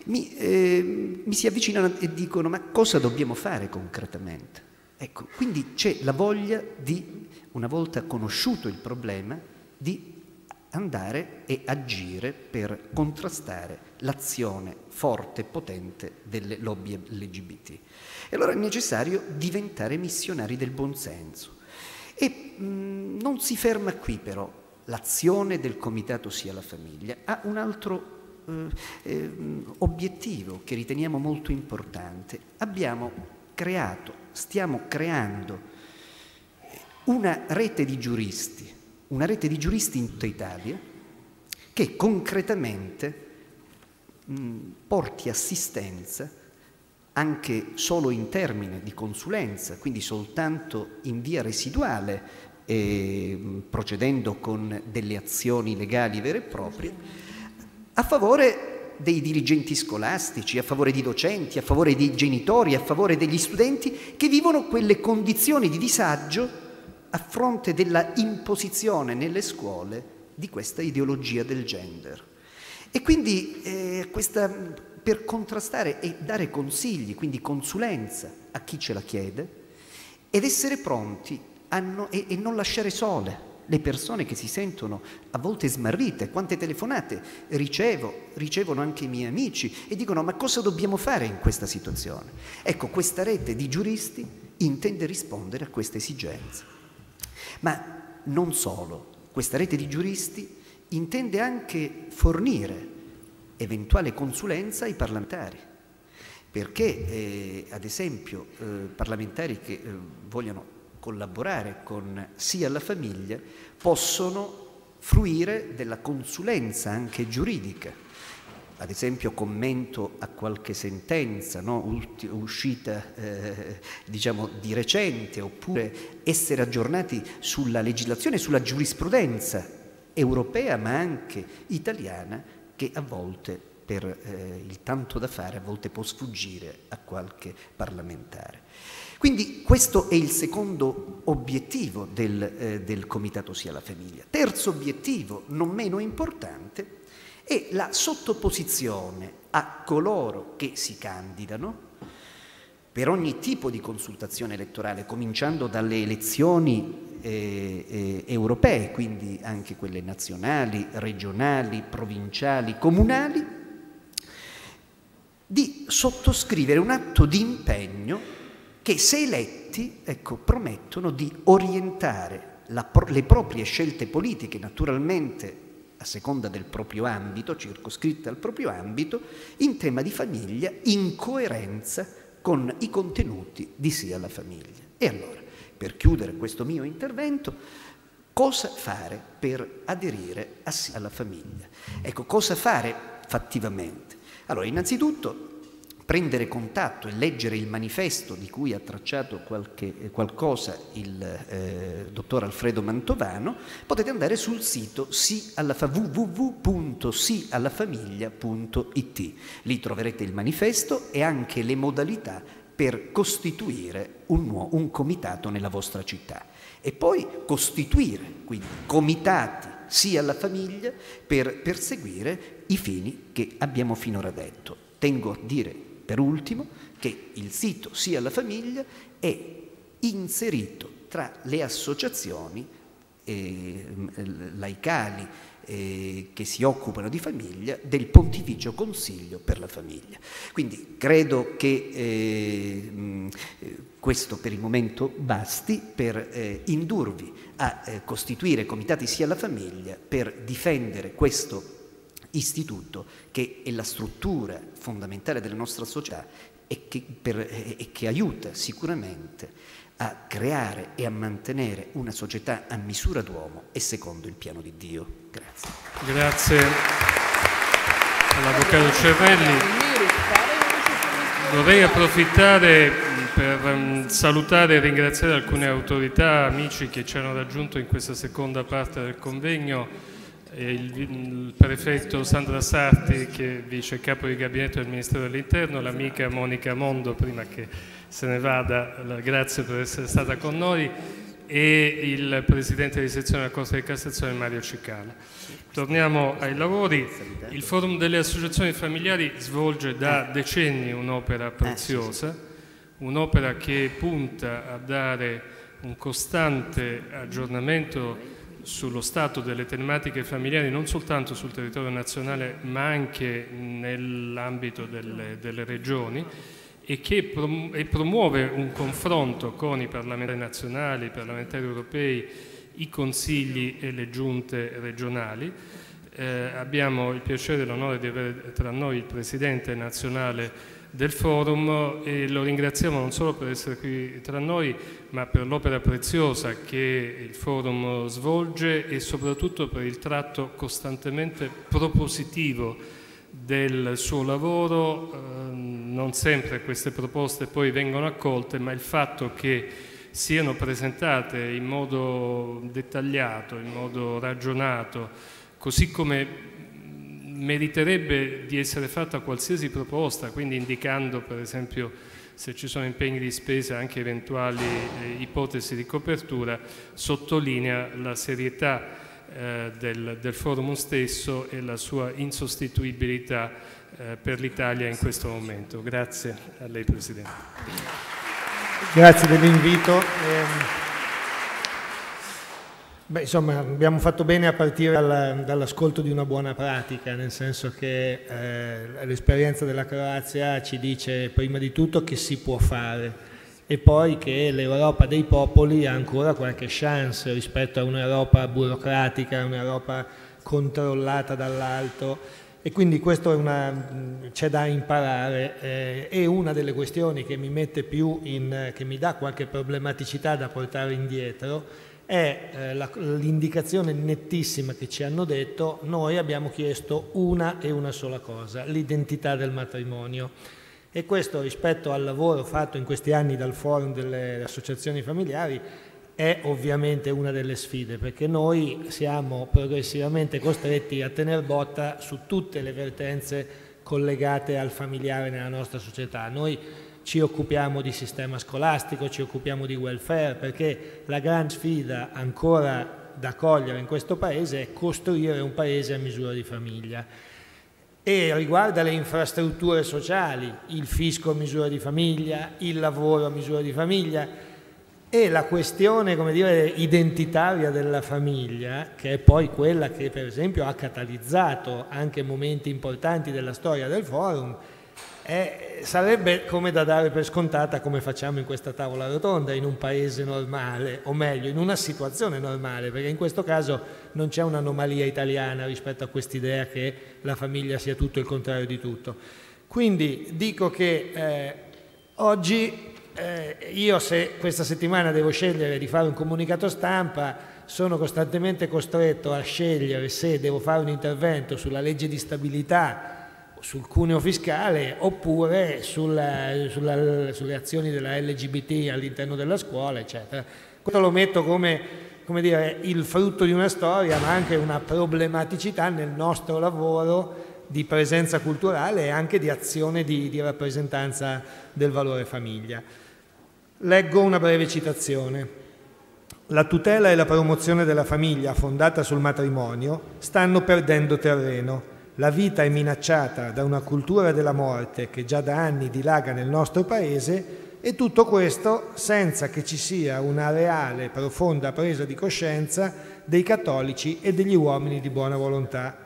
mi, eh, mi si avvicinano e dicono ma cosa dobbiamo fare concretamente? Ecco, quindi c'è la voglia di, una volta conosciuto il problema, di andare e agire per contrastare l'azione forte e potente delle lobby LGBT. E allora è necessario diventare missionari del buonsenso. E mh, non si ferma qui però, l'azione del comitato sia la famiglia, ha un altro eh, eh, obiettivo che riteniamo molto importante. Abbiamo creato, stiamo creando una rete di giuristi una rete di giuristi in tutta Italia che concretamente mh, porti assistenza anche solo in termini di consulenza, quindi soltanto in via residuale, eh, procedendo con delle azioni legali vere e proprie, a favore dei dirigenti scolastici, a favore di docenti, a favore dei genitori, a favore degli studenti che vivono quelle condizioni di disagio a fronte della imposizione nelle scuole di questa ideologia del gender. E quindi eh, questa, per contrastare e dare consigli, quindi consulenza a chi ce la chiede, ed essere pronti no, e, e, non lasciare sole le persone che si sentono a volte smarrite, quante telefonate ricevo, ricevono anche i miei amici e dicono ma cosa dobbiamo fare in questa situazione? Ecco, questa rete di giuristi intende rispondere a queste esigenze. Ma non solo, questa rete di giuristi intende anche fornire eventuale consulenza ai parlamentari, perché eh, ad esempio eh, parlamentari che eh, vogliono collaborare con sia la famiglia possono fruire della consulenza anche giuridica. Ad esempio commento a qualche sentenza no? uscita eh, diciamo di recente, oppure essere aggiornati sulla legislazione, sulla giurisprudenza europea ma anche italiana che a volte per eh, il tanto da fare a volte può sfuggire a qualche parlamentare. Quindi questo è il secondo obiettivo del, eh, del Comitato Sia la Famiglia. Terzo obiettivo, non meno importante, è la sottoposizione a coloro che si candidano per ogni tipo di consultazione elettorale, cominciando dalle elezioni eh, europee, quindi anche quelle nazionali, regionali, provinciali, comunali, di sottoscrivere un atto di impegno che se eletti ecco, promettono di orientare la, le proprie scelte politiche, naturalmente a seconda del proprio ambito, circoscritte al proprio ambito, in tema di famiglia, in coerenza con i contenuti di sia la famiglia. E allora, per chiudere questo mio intervento, cosa fare per aderire alla famiglia? Ecco, cosa fare fattivamente? Allora, innanzitutto prendere contatto e leggere il manifesto di cui ha tracciato qualche, eh, qualcosa il eh, dottor Alfredo Mantovano, potete andare sul sito www.siallafamiglia.it. Lì troverete il manifesto e anche le modalità per costituire un, nuovo, un comitato nella vostra città. E poi costituire, quindi comitati sia alla famiglia per perseguire i fini che abbiamo finora detto. Tengo a dire per ultimo, che il sito sia la famiglia è inserito tra le associazioni eh, laicali eh, che si occupano di famiglia del Pontificio Consiglio per la Famiglia. Quindi credo che eh, questo per il momento basti per eh, indurvi a eh, costituire comitati sia la famiglia per difendere questo istituto che è la struttura fondamentale della nostra società e che, per, e che aiuta sicuramente a creare e a mantenere una società a misura d'uomo e secondo il piano di Dio. Grazie. Grazie all'Avvocato Cervelli. Vorrei approfittare per um, salutare e ringraziare alcune autorità, amici che ci hanno raggiunto in questa seconda parte del convegno il, il, prefetto Sandra Sarti che è vice capo di gabinetto del Ministero dell'Interno, l'amica Monica Mondo prima che se ne vada, grazie per essere stata con noi e il presidente di sezione della Corte di Cassazione Mario Cicala. Torniamo ai lavori. Il Forum delle Associazioni Familiari svolge da decenni un'opera preziosa, un'opera che punta a dare un costante aggiornamento sullo stato delle tematiche familiari non soltanto sul territorio nazionale ma anche nell'ambito delle, delle, regioni e che prom promuove un confronto con i parlamentari nazionali, i parlamentari europei, i consigli e le giunte regionali. Eh, abbiamo il piacere e l'onore di avere tra noi il Presidente nazionale del forum e lo ringraziamo non solo per essere qui tra noi ma per l'opera preziosa che il forum svolge e soprattutto per il tratto costantemente propositivo del suo lavoro. Eh, non sempre queste proposte poi vengono accolte ma il fatto che siano presentate in modo dettagliato, in modo ragionato, così come meriterebbe di essere fatta qualsiasi proposta, quindi indicando per esempio se ci sono impegni di spesa anche eventuali eh, ipotesi di copertura, sottolinea la serietà eh, del, del, forum stesso e la sua insostituibilità eh, per l'Italia in questo momento. Grazie a lei Presidente. Grazie dell'invito. Eh, Beh, insomma, abbiamo fatto bene a partire dalla, dall'ascolto di una buona pratica, nel senso che eh, l'esperienza della Croazia ci dice prima di tutto che si può fare e poi che l'Europa dei popoli ha ancora qualche chance rispetto a un'Europa burocratica, un'Europa controllata dall'alto e quindi questo c'è da imparare eh, e una delle questioni che mi mette più in, che mi dà qualche problematicità da portare indietro è eh, l'indicazione nettissima che ci hanno detto, noi abbiamo chiesto una e una sola cosa, l'identità del matrimonio. E questo rispetto al lavoro fatto in questi anni dal forum delle associazioni familiari è ovviamente una delle sfide, perché noi siamo progressivamente costretti a tener botta su tutte le vertenze collegate al familiare nella nostra società. Noi ci occupiamo di sistema scolastico, ci occupiamo di welfare, perché la gran sfida ancora da cogliere in questo Paese è costruire un Paese a misura di famiglia. E riguarda le infrastrutture sociali, il fisco a misura di famiglia, il lavoro a misura di famiglia e la questione come dire, identitaria della famiglia, che è poi quella che per esempio ha catalizzato anche momenti importanti della storia del forum, eh, sarebbe come da dare per scontata come facciamo in questa tavola rotonda in un paese normale, o meglio, in una situazione normale, perché in questo caso non c'è un'anomalia italiana rispetto a quest'idea che la famiglia sia tutto il contrario di tutto. Quindi dico che eh, oggi eh, io se questa settimana devo scegliere di fare un comunicato stampa, sono costantemente costretto a scegliere se devo fare un intervento sulla legge di stabilità sul cuneo fiscale oppure sulla, sulla, sulle azioni della LGBT all'interno della scuola, eccetera. Questo lo metto come, come dire, il frutto di una storia, ma anche una problematicità nel nostro lavoro di presenza culturale e anche di azione di, di rappresentanza del valore famiglia. Leggo una breve citazione. La tutela e la promozione della famiglia fondata sul matrimonio stanno perdendo terreno la vita è minacciata da una cultura della morte che già da anni dilaga nel nostro paese e tutto questo senza che ci sia una reale, profonda presa di coscienza dei cattolici e degli uomini di buona volontà.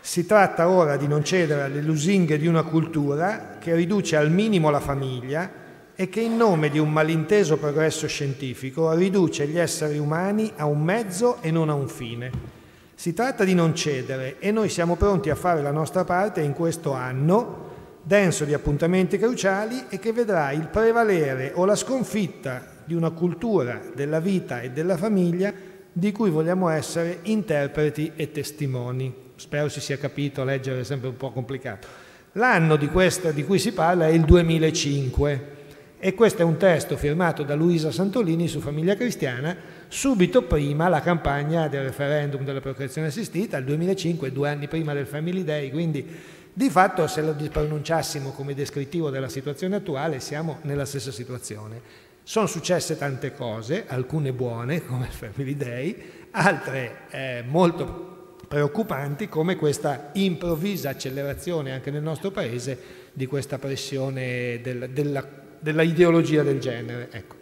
Si tratta ora di non cedere alle lusinghe di una cultura che riduce al minimo la famiglia e che in nome di un malinteso progresso scientifico riduce gli esseri umani a un mezzo e non a un fine. Si tratta di non cedere e noi siamo pronti a fare la nostra parte in questo anno denso di appuntamenti cruciali e che vedrà il prevalere o la sconfitta di una cultura della vita e della famiglia di cui vogliamo essere interpreti e testimoni. Spero si sia capito, leggere è sempre un po' complicato. L'anno di, questa, di cui si parla è il 2005 e questo è un testo firmato da Luisa Santolini su Famiglia Cristiana subito prima la campagna del referendum della procreazione assistita, il 2005, due anni prima del Family Day, quindi di fatto se lo pronunciassimo come descrittivo della situazione attuale siamo nella stessa situazione. Sono successe tante cose, alcune buone [LAUGHS] come il Family Day, altre eh, molto preoccupanti come questa improvvisa accelerazione anche nel nostro Paese di questa pressione del, della della ideologia del genere. Ecco.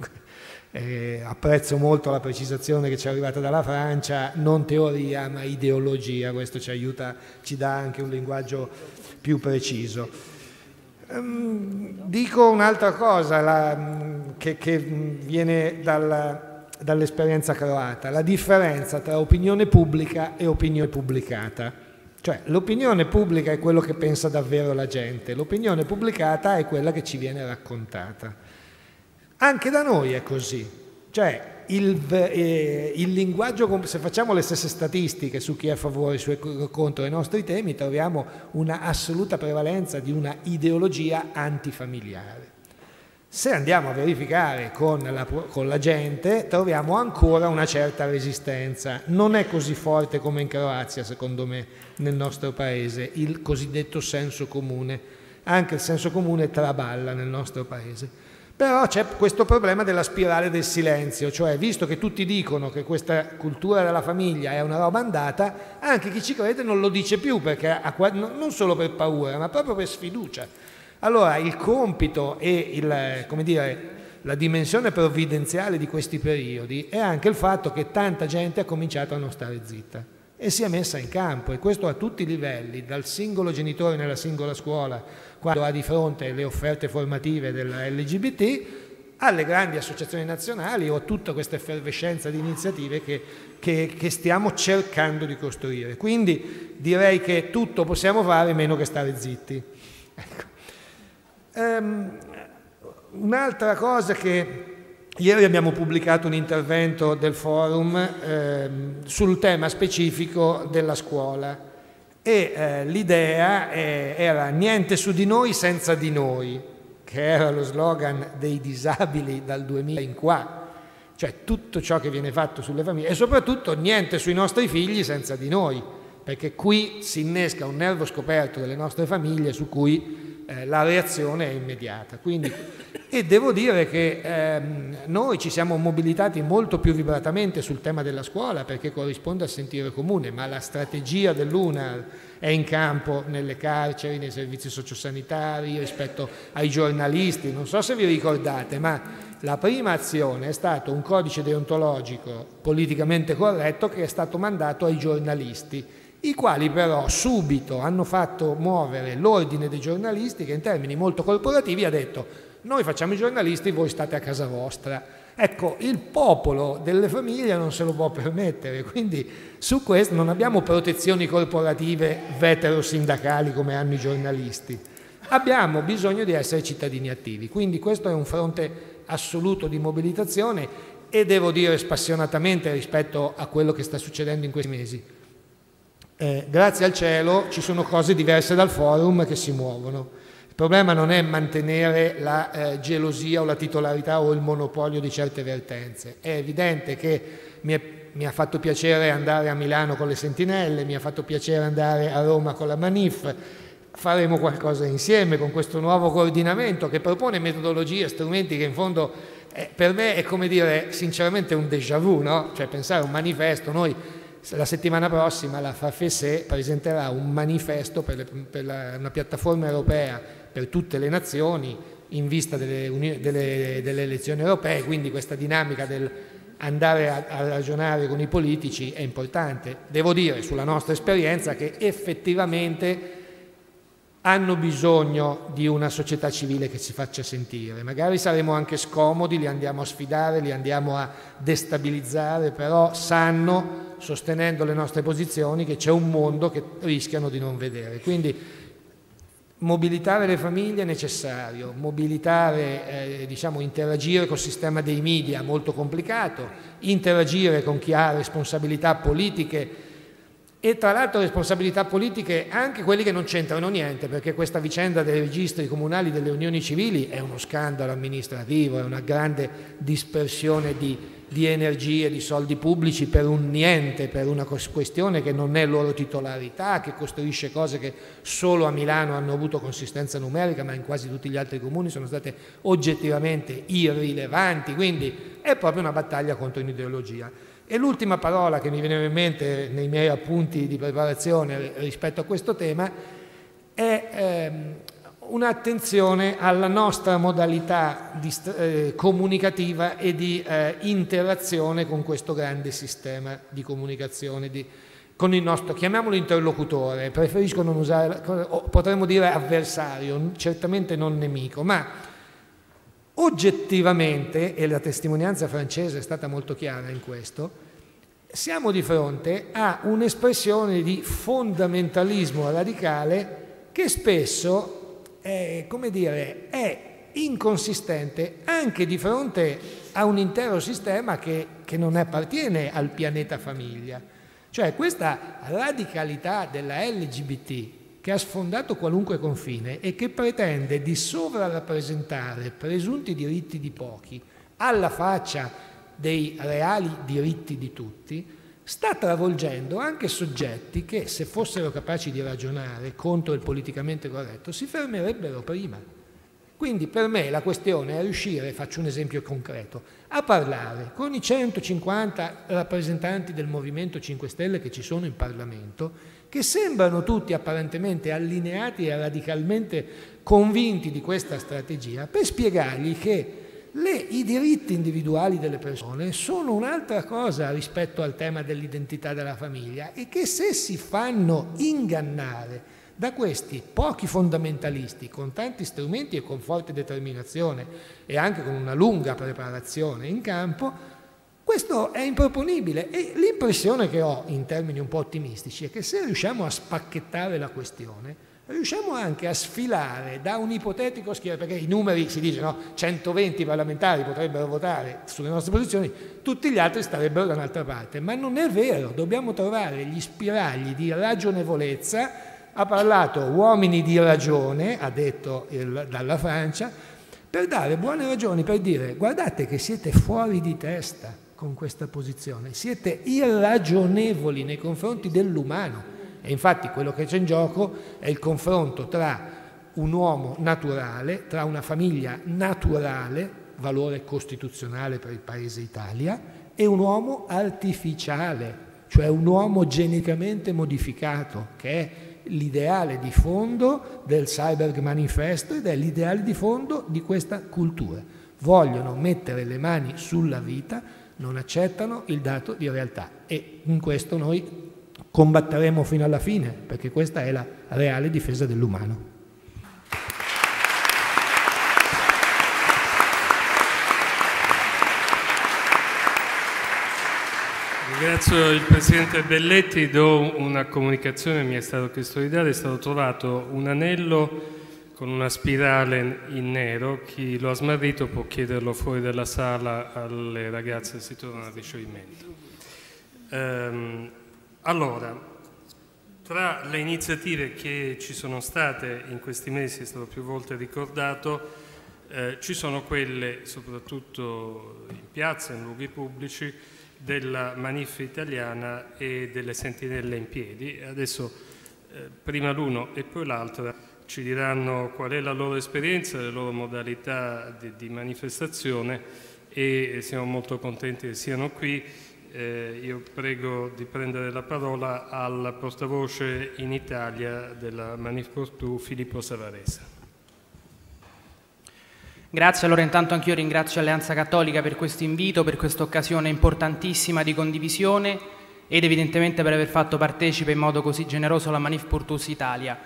Eh, apprezzo molto la precisazione che ci è arrivata dalla Francia, non teoria ma ideologia, questo ci aiuta, ci dà anche un linguaggio più preciso. Um, dico un'altra cosa la, che, che, viene dalla, dall'esperienza croata, la differenza tra opinione pubblica e opinione pubblicata. Cioè l'opinione pubblica è quello che pensa davvero la gente, l'opinione pubblicata è quella che ci viene raccontata. Anche da noi è così. Cioè il, eh, il linguaggio, se facciamo le stesse statistiche su chi è a favore e contro i nostri temi, troviamo una assoluta prevalenza di una ideologia antifamiliare. Se andiamo a verificare con la, con la, gente troviamo ancora una certa resistenza. Non è così forte come in Croazia, secondo me, nel nostro paese, il cosiddetto senso comune. Anche il senso comune traballa nel nostro paese. Però c'è questo problema della spirale del silenzio, cioè visto che tutti dicono che questa cultura della famiglia è una roba andata, anche chi ci crede non lo dice più, perché non solo per paura, ma proprio per sfiducia. Allora il compito e il, dire, la dimensione provvidenziale di questi periodi è anche il fatto che tanta gente ha cominciato a non stare zitta e si è messa in campo e questo a tutti i livelli, dal singolo genitore nella singola scuola, quando ha di fronte le offerte formative della LGBT, alle grandi associazioni nazionali o a tutta questa effervescenza di iniziative che, che, che, stiamo cercando di costruire. Quindi direi che tutto possiamo fare meno che stare zitti. Ecco. Um, un'altra cosa che Ieri abbiamo pubblicato un intervento del forum eh, sul tema specifico della scuola. E eh, l'idea eh, era niente su di noi senza di noi, che era lo slogan dei disabili dal 2000 in qua, cioè tutto ciò che viene fatto sulle famiglie e soprattutto niente sui nostri figli senza di noi, perché qui si innesca un nervo scoperto delle nostre famiglie su cui eh, la reazione è immediata. Quindi, e devo dire che ehm, noi ci siamo mobilitati molto più vibratamente sul tema della scuola perché corrisponde al sentire comune, ma la strategia dell'UNAR è in campo nelle carceri, nei servizi sociosanitari, rispetto ai giornalisti. Non so se vi ricordate, ma la prima azione è stato un codice deontologico politicamente corretto che è stato mandato ai giornalisti i quali però subito hanno fatto muovere l'ordine dei giornalisti che in termini molto corporativi ha detto noi facciamo i giornalisti, voi state a casa vostra. Ecco, il popolo delle famiglie non se lo può permettere, quindi su questo non abbiamo protezioni corporative veterosindacali come hanno i giornalisti. Abbiamo bisogno di essere cittadini attivi, quindi questo è un fronte assoluto di mobilitazione e devo dire spassionatamente rispetto a quello che sta succedendo in questi mesi. Eh, grazie al cielo ci sono cose diverse dal forum che si muovono. Il problema non è mantenere la eh, gelosia o la titolarità o il monopolio di certe vertenze. È evidente che mi, è, mi, ha fatto piacere andare a Milano con le sentinelle, mi ha fatto piacere andare a Roma con la Manif. Faremo qualcosa insieme con questo nuovo coordinamento che propone metodologie, strumenti che in fondo eh, per me è come dire sinceramente un déjà vu, no? Cioè pensare a un manifesto, noi la settimana prossima la FAFESE presenterà un manifesto per, le, per la, una piattaforma europea per tutte le nazioni in vista delle, delle, delle elezioni europee, quindi questa dinamica del andare a, a, ragionare con i politici è importante. Devo dire sulla nostra esperienza che effettivamente hanno bisogno di una società civile che si faccia sentire. Magari saremo anche scomodi, li andiamo a sfidare, li andiamo a destabilizzare, però sanno, sostenendo le nostre posizioni, che c'è un mondo che rischiano di non vedere. Quindi mobilitare le famiglie è necessario, mobilitare, eh, diciamo, interagire col sistema dei media è molto complicato, interagire con chi ha responsabilità politiche e tra l'altro responsabilità politiche anche quelli che non c'entrano niente, perché questa vicenda dei registri comunali delle unioni civili è uno scandalo amministrativo, è una grande dispersione di, di energie, di soldi pubblici per un niente, per una questione che non è loro titolarità, che costruisce cose che solo a Milano hanno avuto consistenza numerica, ma in quasi tutti gli altri comuni sono state oggettivamente irrilevanti, quindi è proprio una battaglia contro un'ideologia. E l'ultima parola che mi viene in mente nei miei appunti di preparazione rispetto a questo tema è ehm, un'attenzione alla nostra modalità di, eh, comunicativa e di eh, interazione con questo grande sistema di comunicazione, di, con il nostro, chiamiamolo interlocutore, preferisco non usare, potremmo dire avversario, certamente non nemico, ma Oggettivamente, e la testimonianza francese è stata molto chiara in questo, siamo di fronte a un'espressione di fondamentalismo radicale che spesso è, come dire, è inconsistente anche di fronte a un intero sistema che, che non appartiene al pianeta famiglia. Cioè questa radicalità della LGBT che ha sfondato qualunque confine e che pretende di sovrarappresentare presunti diritti di pochi alla faccia dei reali diritti di tutti, sta travolgendo anche soggetti che, se fossero capaci di ragionare contro il politicamente corretto, si fermerebbero prima. Quindi per me la questione è riuscire, faccio un esempio concreto, a parlare con i 150 rappresentanti del Movimento 5 Stelle che ci sono in Parlamento che sembrano tutti apparentemente allineati e radicalmente convinti di questa strategia, per spiegargli che le, i diritti individuali delle persone sono un'altra cosa rispetto al tema dell'identità della famiglia e che se si fanno ingannare da questi pochi fondamentalisti con tanti strumenti e con forte determinazione e anche con una lunga preparazione in campo, questo è improponibile. E l'impressione che ho in termini un po' ottimistici è che se riusciamo a spacchettare la questione, riusciamo anche a sfilare da un ipotetico schieramento, perché i numeri si dice no, 120 parlamentari potrebbero votare sulle nostre posizioni, tutti gli altri starebbero da un'altra parte, ma non è vero, dobbiamo trovare gli spiragli di ragionevolezza, ha parlato uomini di ragione, ha detto il, dalla Francia, per dare buone ragioni, per dire guardate che siete fuori di testa con questa posizione, siete irragionevoli nei confronti dell'umano e infatti quello che c'è in gioco è il confronto tra un uomo naturale, tra una famiglia naturale, valore costituzionale per il Paese Italia, e un uomo artificiale, cioè un uomo genicamente modificato, che è l'ideale di fondo del Cyberg Manifesto ed è l'ideale di fondo di questa cultura. Vogliono mettere le mani sulla vita, non accettano il dato di realtà e in questo noi combatteremo fino alla fine, perché questa è la reale difesa dell'umano. Ringrazio il Presidente Belletti, do una comunicazione, mi è stato chiesto di dare, è stato trovato un anello con una spirale in nero, chi lo ha smarrito può chiederlo fuori dalla sala alle ragazze che si trovano a ricevimento. Um, allora, tra le iniziative che ci sono state in questi mesi, è stato più volte ricordato, eh, ci sono quelle, soprattutto in piazza, in luoghi pubblici, della Manif italiana e delle sentinelle in piedi. Adesso eh, prima l'uno e poi l'altra ci diranno qual è la loro esperienza, le loro modalità di, di manifestazione e siamo molto contenti che siano qui eh, io prego di prendere la parola al portavoce in Italia della Manif Portù, Filippo Savarese. Grazie, allora intanto anch'io ringrazio Alleanza Cattolica per questo invito, per questa occasione importantissima di condivisione ed evidentemente per aver fatto partecipe in modo così generoso la Manif Portus Italia.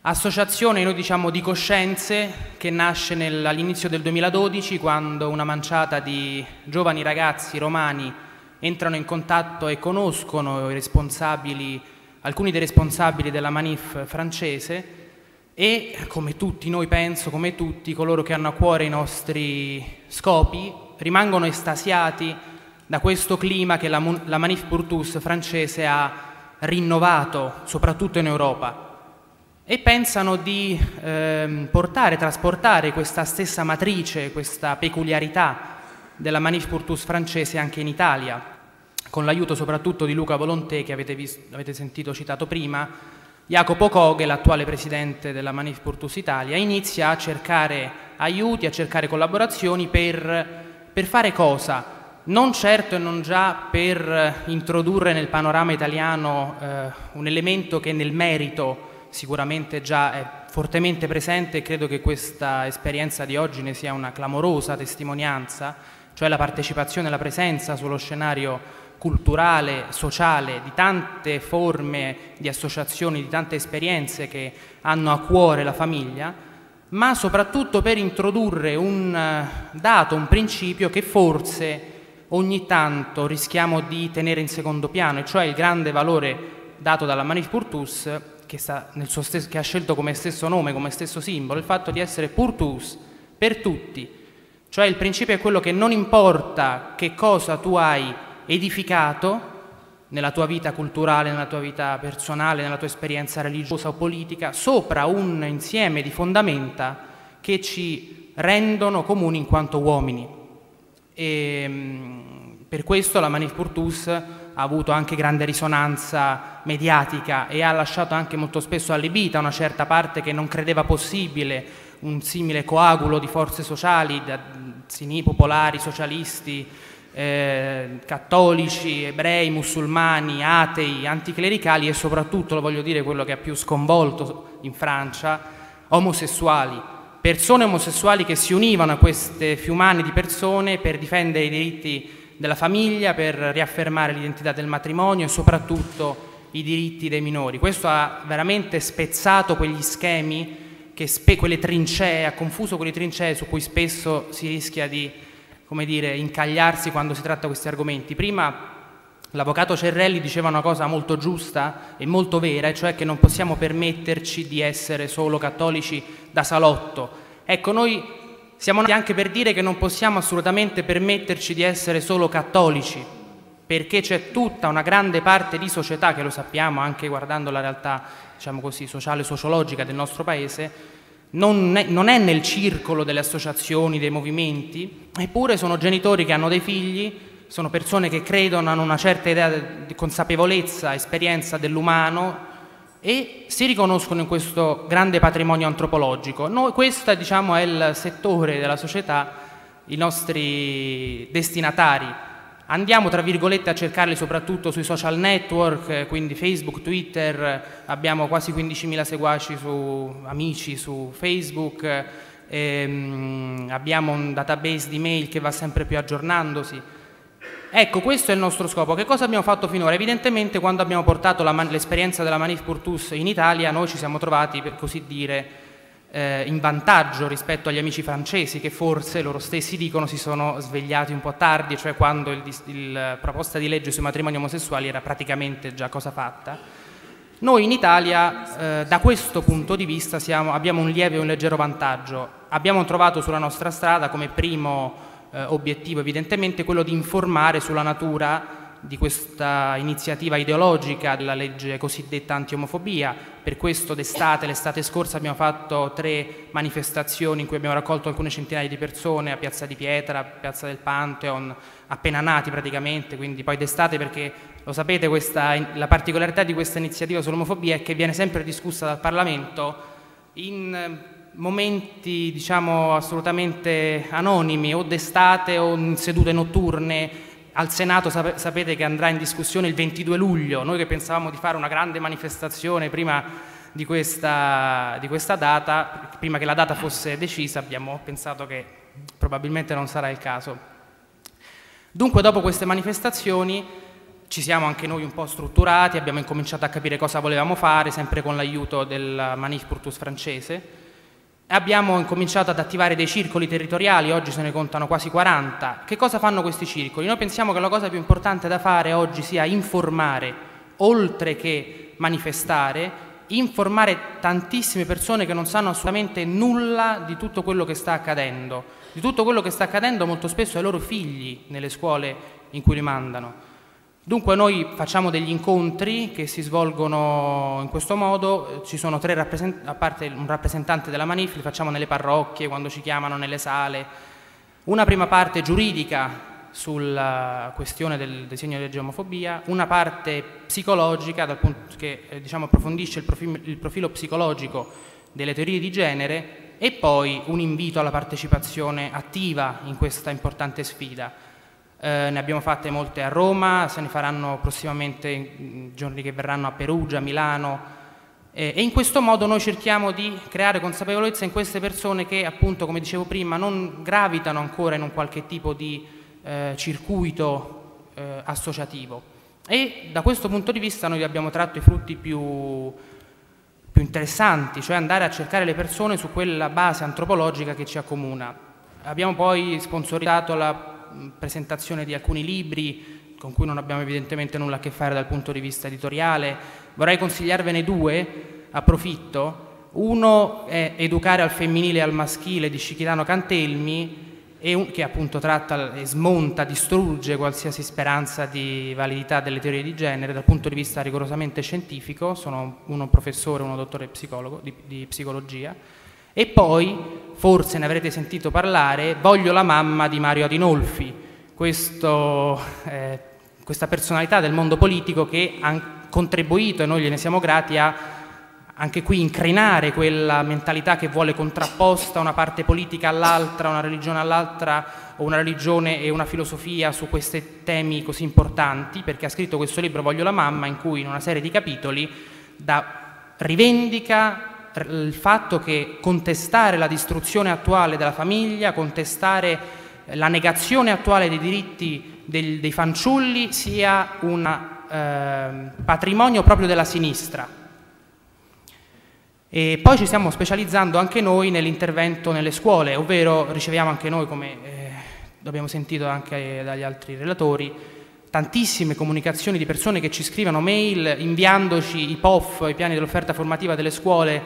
Associazione, noi diciamo, di coscienze che nasce all'inizio del 2012 quando una manciata di giovani ragazzi romani entrano in contatto e conoscono alcuni dei responsabili della manif francese e, come tutti noi penso, come tutti coloro che hanno a cuore i nostri scopi, rimangono estasiati da questo clima che la, la Manif Purtus francese ha rinnovato, soprattutto in Europa, e pensano di eh, portare, trasportare questa stessa matrice, questa peculiarità della Manif Purtus francese anche in Italia con l'aiuto soprattutto di Luca Volontè, che avete, visto, avete sentito citato prima, Jacopo Coghe, l'attuale presidente della Manif Portus Italia, inizia a cercare aiuti, a cercare collaborazioni per, per fare cosa? Non certo e non già per introdurre nel panorama italiano eh, un elemento che nel merito sicuramente già è fortemente presente e credo che questa esperienza di oggi ne sia una clamorosa testimonianza, cioè la partecipazione e la presenza sullo scenario culturale, sociale, di tante forme di associazioni, di tante esperienze che hanno a cuore la famiglia, ma soprattutto per introdurre un eh, dato, un principio che forse ogni tanto rischiamo di tenere in secondo piano, e cioè il grande valore dato dalla Manif Purtus, che, stesso, che ha scelto come stesso nome, come stesso simbolo, il fatto di essere Purtus per tutti, cioè il principio è quello che non importa che cosa tu hai edificato nella tua vita culturale, nella tua vita personale, nella tua esperienza religiosa o politica, sopra un insieme di fondamenta che ci rendono comuni in quanto uomini. E, mm, per questo la Manif Purtus ha avuto anche grande risonanza mediatica e ha lasciato anche molto spesso allibita una certa parte che non credeva possibile un simile coagulo di forze sociali, da, popolari, socialisti, eh, cattolici, ebrei, musulmani, atei, anticlericali e soprattutto, lo voglio dire, quello che ha più sconvolto in Francia, omosessuali. persone omosessuali che si univano a queste fiumane di persone per difendere i diritti della famiglia, per riaffermare l'identità del matrimonio e soprattutto i diritti dei minori. Questo ha veramente spezzato quegli schemi, spe- quelle trincee, ha confuso quelle trincee su cui spesso si rischia di come dire, incagliarsi quando si tratta questi argomenti. Prima l'avvocato Cerrelli diceva una cosa molto giusta e molto vera, e cioè che non possiamo permetterci di essere solo cattolici da salotto. Ecco, noi siamo nati anche per dire che non possiamo assolutamente permetterci di essere solo cattolici, perché c'è tutta una grande parte di società, che lo sappiamo anche guardando la realtà diciamo così, sociale e sociologica del nostro paese, non è, non è, nel circolo delle associazioni, dei movimenti, eppure sono genitori che hanno dei figli, sono persone che credono, hanno una certa idea di consapevolezza, esperienza dell'umano e si riconoscono in questo grande patrimonio antropologico. Noi, questo diciamo, è il settore della società, i nostri destinatari. Andiamo, tra virgolette, a cercarli soprattutto sui social network, quindi Facebook, Twitter, abbiamo quasi 15.000 seguaci su amici su Facebook, ehm, abbiamo un database di mail che va sempre più aggiornandosi. Ecco, questo è il nostro scopo. Che cosa abbiamo fatto finora? Evidentemente quando abbiamo portato l'esperienza della Manif Purtus in Italia, noi ci siamo trovati, per così dire, eh, in vantaggio rispetto agli amici francesi che forse loro stessi dicono si sono svegliati un po' tardi, cioè quando la proposta di legge sui matrimoni omosessuali era praticamente già cosa fatta. Noi in Italia, eh, da questo punto di vista, siamo, abbiamo un lieve e un leggero vantaggio. Abbiamo trovato sulla nostra strada come primo eh, obiettivo evidentemente quello di informare sulla natura di questa iniziativa ideologica della legge cosiddetta anti-omofobia. Per questo d'estate, l'estate scorsa abbiamo fatto tre manifestazioni in cui abbiamo raccolto alcune centinaia di persone a Piazza di Pietra, a Piazza del Pantheon, appena nati praticamente, quindi poi d'estate perché lo sapete questa, la particolarità di questa iniziativa sull'omofobia è che viene sempre discussa dal Parlamento in momenti diciamo assolutamente anonimi o d'estate o in sedute notturne al Senato sapete che andrà in discussione il 22 luglio. Noi che pensavamo di fare una grande manifestazione prima di questa, di questa data prima che la data fosse decisa abbiamo pensato che probabilmente non sarà il caso. Dunque dopo queste manifestazioni ci siamo anche noi un po' strutturati abbiamo incominciato a capire cosa volevamo fare sempre con l'aiuto del Manif Purtus francese Abbiamo incominciato ad attivare dei circoli territoriali, oggi se ne contano quasi 40. Che cosa fanno questi circoli? Noi pensiamo che la cosa più importante da fare oggi sia informare, oltre che manifestare, informare tantissime persone che non sanno assolutamente nulla di tutto quello che sta accadendo, di tutto quello che sta accadendo molto spesso ai loro figli nelle scuole in cui li mandano. Dunque noi facciamo degli incontri che si svolgono in questo modo, ci sono tre rappresentanti, a parte un rappresentante della Manif, li facciamo nelle parrocchie, quando ci chiamano nelle sale. Una prima parte giuridica sulla questione del disegno di legge omofobia, una parte psicologica punto che eh, diciamo, approfondisce il profilo, il profilo psicologico delle teorie di genere e poi un invito alla partecipazione attiva in questa importante sfida eh, ne abbiamo fatte molte a Roma, se ne faranno prossimamente in giorni che verranno a Perugia, Milano eh, e in questo modo noi cerchiamo di creare consapevolezza in queste persone che appunto come dicevo prima non gravitano ancora in un qualche tipo di eh, circuito eh, associativo e da questo punto di vista noi abbiamo tratto i frutti più, più interessanti, cioè andare a cercare le persone su quella base antropologica che ci accomuna. Abbiamo poi sponsorizzato la presentazione di alcuni libri con cui non abbiamo evidentemente nulla a che fare dal punto di vista editoriale. Vorrei consigliarvene due, approfitto. Uno è Educare al femminile e al maschile di Scichitano Cantelmi, che appunto tratta e smonta, distrugge qualsiasi speranza di validità delle teorie di genere dal punto di vista rigorosamente scientifico. Sono uno professore, uno dottore psicologo di, di psicologia e poi, forse ne avrete sentito parlare, Voglio la mamma di Mario Adinolfi, questo, eh, questa personalità del mondo politico che ha contribuito, e noi gliene siamo grati, a anche qui incrinare quella mentalità che vuole contrapposta una parte politica all'altra, una religione all'altra o una religione e una filosofia su questi temi così importanti, perché ha scritto questo libro Voglio la mamma in cui in una serie di capitoli da, rivendica il fatto che contestare la distruzione attuale della famiglia, contestare la negazione attuale dei diritti del, dei fanciulli sia un eh, patrimonio proprio della sinistra. E poi ci stiamo specializzando anche noi nell'intervento nelle scuole, ovvero riceviamo anche noi, come eh, abbiamo sentito anche dagli altri relatori, tantissime comunicazioni di persone che ci scrivono mail inviandoci i POF, i piani dell'offerta formativa delle scuole,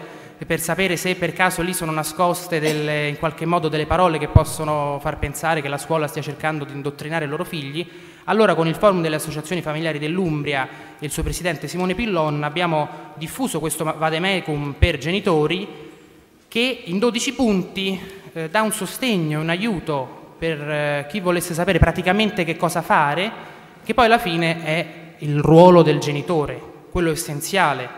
per sapere se per caso lì sono nascoste delle, in qualche modo delle parole che possono far pensare che la scuola stia cercando di indottrinare i loro figli. Allora con il forum delle associazioni familiari dell'Umbria e il suo presidente Simone Pillon abbiamo diffuso questo vademecum per genitori che in 12 punti eh, dà un sostegno, un aiuto per eh, chi volesse sapere praticamente che cosa fare che poi alla fine è il ruolo del genitore, quello essenziale,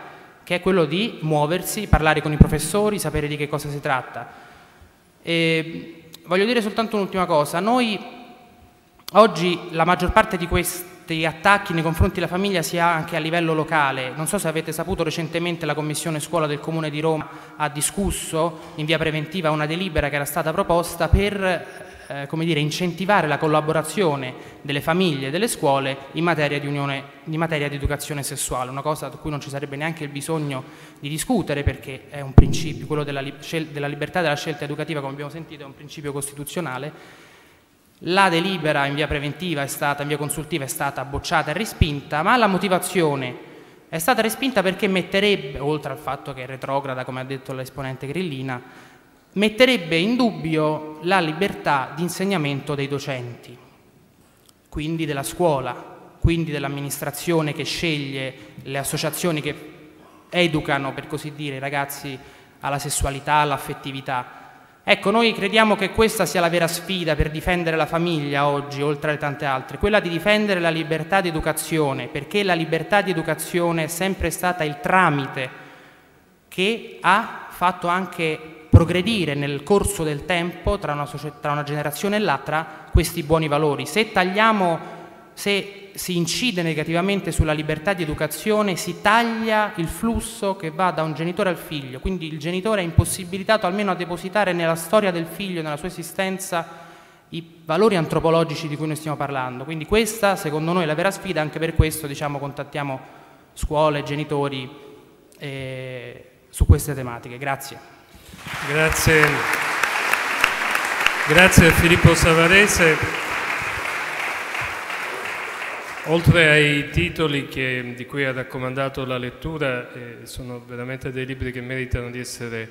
che è quello di muoversi, parlare con i professori, sapere di che cosa si tratta. E voglio dire soltanto un'ultima cosa, noi oggi la maggior parte di questi attacchi nei confronti della famiglia si ha anche a livello locale, non so se avete saputo recentemente la Commissione Scuola del Comune di Roma ha discusso in via preventiva una delibera che era stata proposta per eh, come dire, incentivare la collaborazione delle famiglie e delle scuole in materia di, unione, in materia di educazione sessuale, una cosa su cui non ci sarebbe neanche il bisogno di discutere perché è un principio, quello della, della libertà della scelta educativa, come abbiamo sentito, è un principio costituzionale. La delibera in via preventiva è stata, in via consultiva è stata bocciata e respinta, ma la motivazione è stata respinta perché metterebbe, oltre al fatto che è retrograda, come ha detto l'esponente grillina, metterebbe in dubbio la libertà di insegnamento dei docenti, quindi della scuola, quindi dell'amministrazione che sceglie le associazioni che educano, per così dire, i ragazzi alla sessualità, all'affettività. Ecco, noi crediamo che questa sia la vera sfida per difendere la famiglia oggi, oltre alle tante altre, quella di difendere la libertà di educazione, perché la libertà di educazione è sempre stata il tramite che ha fatto anche progredire nel corso del tempo, tra una, tra una generazione e l'altra, questi buoni valori. Se tagliamo, se si incide negativamente sulla libertà di educazione, si taglia il flusso che va da un genitore al figlio, quindi il genitore è impossibilitato almeno a depositare nella storia del figlio, nella sua esistenza, i valori antropologici di cui noi stiamo parlando. Quindi questa, secondo noi, è la vera sfida, anche per questo diciamo, contattiamo scuole, genitori eh, su queste tematiche. Grazie. Grazie. Grazie a Filippo Savarese. Oltre ai titoli che, di cui ha raccomandato la lettura, eh, sono veramente dei libri che meritano di essere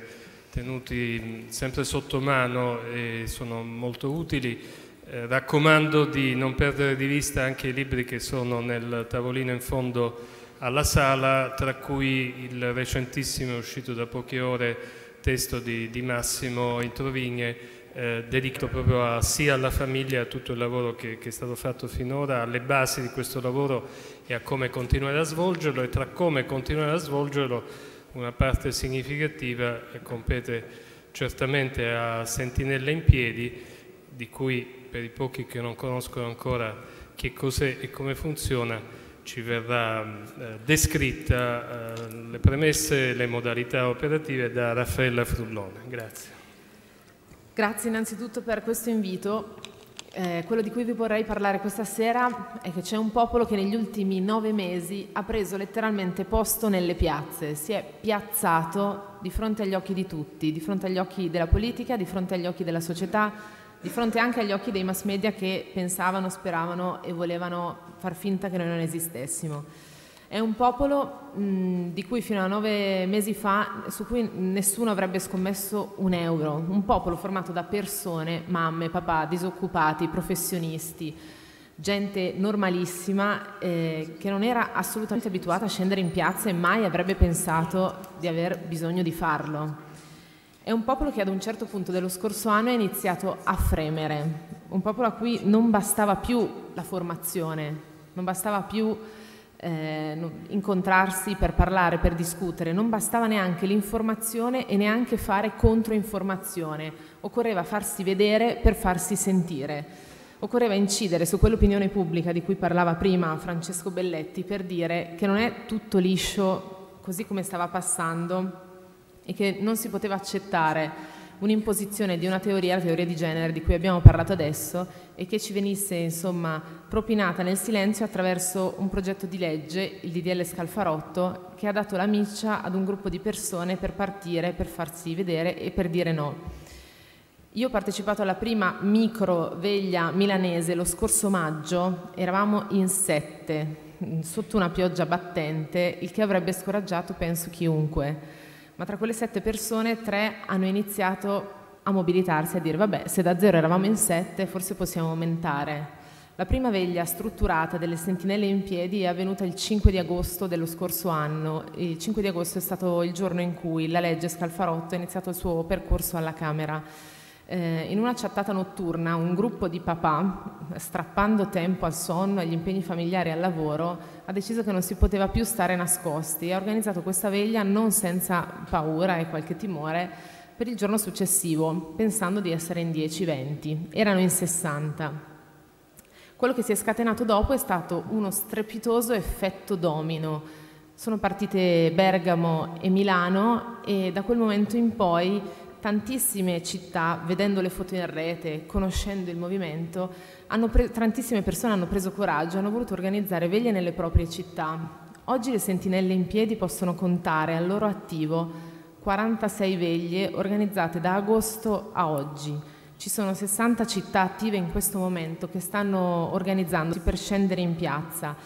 tenuti sempre sotto mano e sono molto utili. Eh, raccomando di non perdere di vista anche i libri che sono nel tavolino in fondo alla sala, tra cui il recentissimo uscito da poche ore testo di, di Massimo Introvigne eh, dedicato proprio a, sia alla famiglia, a tutto il lavoro che, che, è stato fatto finora, alle basi di questo lavoro e a come continuare a svolgerlo e tra come continuare a svolgerlo una parte significativa compete certamente a Sentinella in piedi, di cui per i pochi che non conoscono ancora che cos'è e come funziona, ci verrà eh, descritta eh, le premesse e le modalità operative da Raffaella Frullone. Grazie. Grazie innanzitutto per questo invito. Eh, quello di cui vi vorrei parlare questa sera è che c'è un popolo che negli ultimi nove mesi ha preso letteralmente posto nelle piazze, si è piazzato di fronte agli occhi di tutti, di fronte agli occhi della politica, di fronte agli occhi della società, di fronte anche agli occhi dei mass media che pensavano, speravano e volevano far finta che noi non esistessimo. È un popolo mh, di cui fino a nove mesi fa, su cui nessuno avrebbe scommesso un euro, un popolo formato da persone, mamme, papà, disoccupati, professionisti, gente normalissima eh, che non era assolutamente abituata a scendere in piazza e mai avrebbe pensato di aver bisogno di farlo. È un popolo che ad un certo punto dello scorso anno è iniziato a fremere, un popolo a cui non bastava più la formazione, non bastava più eh, incontrarsi per parlare, per discutere, non bastava neanche l'informazione e neanche fare controinformazione, occorreva farsi vedere per farsi sentire, occorreva incidere su quell'opinione pubblica di cui parlava prima Francesco Belletti per dire che non è tutto liscio così come stava passando e che non si poteva accettare un'imposizione di una teoria, la teoria di genere di cui abbiamo parlato adesso, e che ci venisse insomma propinata nel silenzio attraverso un progetto di legge, il DDL Scalfarotto, che ha dato la miccia ad un gruppo di persone per partire, per farsi vedere e per dire no. Io ho partecipato alla prima micro veglia milanese lo scorso maggio, eravamo in sette, sotto una pioggia battente, il che avrebbe scoraggiato penso chiunque ma tra quelle sette persone tre hanno iniziato a mobilitarsi, a dire vabbè, se da zero eravamo in sette, forse possiamo aumentare. La prima veglia strutturata delle sentinelle in piedi è avvenuta il 5 di agosto dello scorso anno. Il 5 di agosto è stato il giorno in cui la legge Scalfarotto ha iniziato il suo percorso alla Camera eh, in una chattata notturna un gruppo di papà, strappando tempo al sonno, agli impegni familiari e al lavoro, ha deciso che non si poteva più stare nascosti e ha organizzato questa veglia non senza paura e qualche timore per il giorno successivo, pensando di essere in 10-20. Erano in 60. Quello che si è scatenato dopo è stato uno strepitoso effetto domino. Sono partite Bergamo e Milano e da quel momento in poi tantissime città, vedendo le foto in rete, conoscendo il movimento, tantissime persone hanno preso coraggio, hanno voluto organizzare veglie nelle proprie città. Oggi le sentinelle in piedi possono contare al loro attivo 46 veglie organizzate da agosto a oggi. Ci sono 60 città attive in questo momento che stanno organizzandosi per scendere in piazza.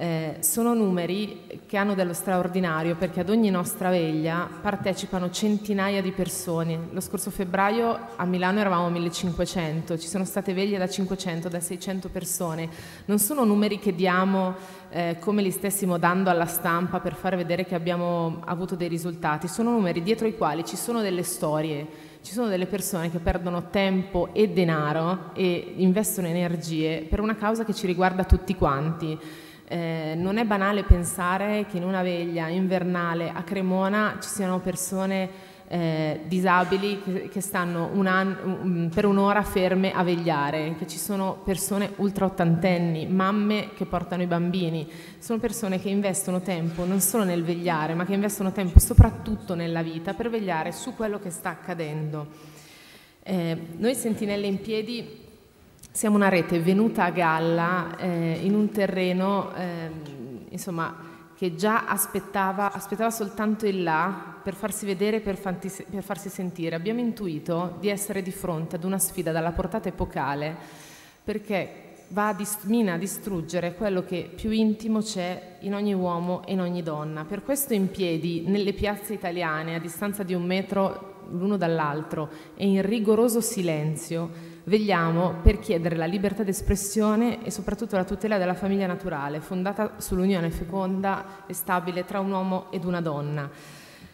Eh, sono numeri che hanno dello straordinario perché ad ogni nostra veglia partecipano centinaia di persone. Lo scorso febbraio a Milano eravamo 1500, ci sono state veglie da 500, da 600 persone. Non sono numeri che diamo eh, come li stessimo dando alla stampa per fare vedere che abbiamo avuto dei risultati, sono numeri dietro i quali ci sono delle storie, ci sono delle persone che perdono tempo e denaro e investono energie per una causa che ci riguarda tutti quanti. Eh, non è banale pensare che in una veglia invernale a Cremona ci siano persone eh, disabili che, che stanno un an- per un'ora ferme a vegliare, che ci sono persone ultra ottantenni, mamme che portano i bambini, sono persone che investono tempo non solo nel vegliare, ma che investono tempo soprattutto nella vita per vegliare su quello che sta accadendo. Eh, noi Sentinelle in Piedi siamo una rete venuta a galla eh, in un terreno eh, insomma, che già aspettava, aspettava, soltanto il là per farsi vedere, per, fanti, per farsi sentire. Abbiamo intuito di essere di fronte ad una sfida dalla portata epocale perché va a dist- mina a distruggere quello che più intimo c'è in ogni uomo e in ogni donna. Per questo in piedi, nelle piazze italiane, a distanza di un metro l'uno dall'altro e in rigoroso silenzio, vegliamo per chiedere la libertà d'espressione e soprattutto la tutela della famiglia naturale, fondata sull'unione feconda e stabile tra un uomo ed una donna.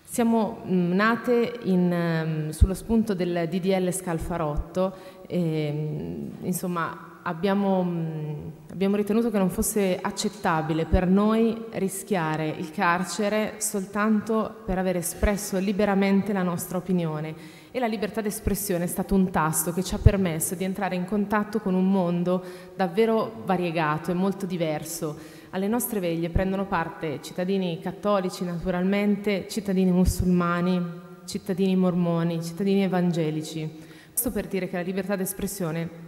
Siamo mm, nate in, um, sullo spunto del DDL Scalfarotto, e, mm, insomma abbiamo, mm, abbiamo ritenuto che non fosse accettabile per noi rischiare il carcere soltanto per aver espresso liberamente la nostra opinione e la libertà d'espressione è stato un tasto che ci ha permesso di entrare in contatto con un mondo davvero variegato e molto diverso. Alle nostre veglie prendono parte cittadini cattolici naturalmente, cittadini musulmani, cittadini mormoni, cittadini evangelici. Questo per dire che la libertà d'espressione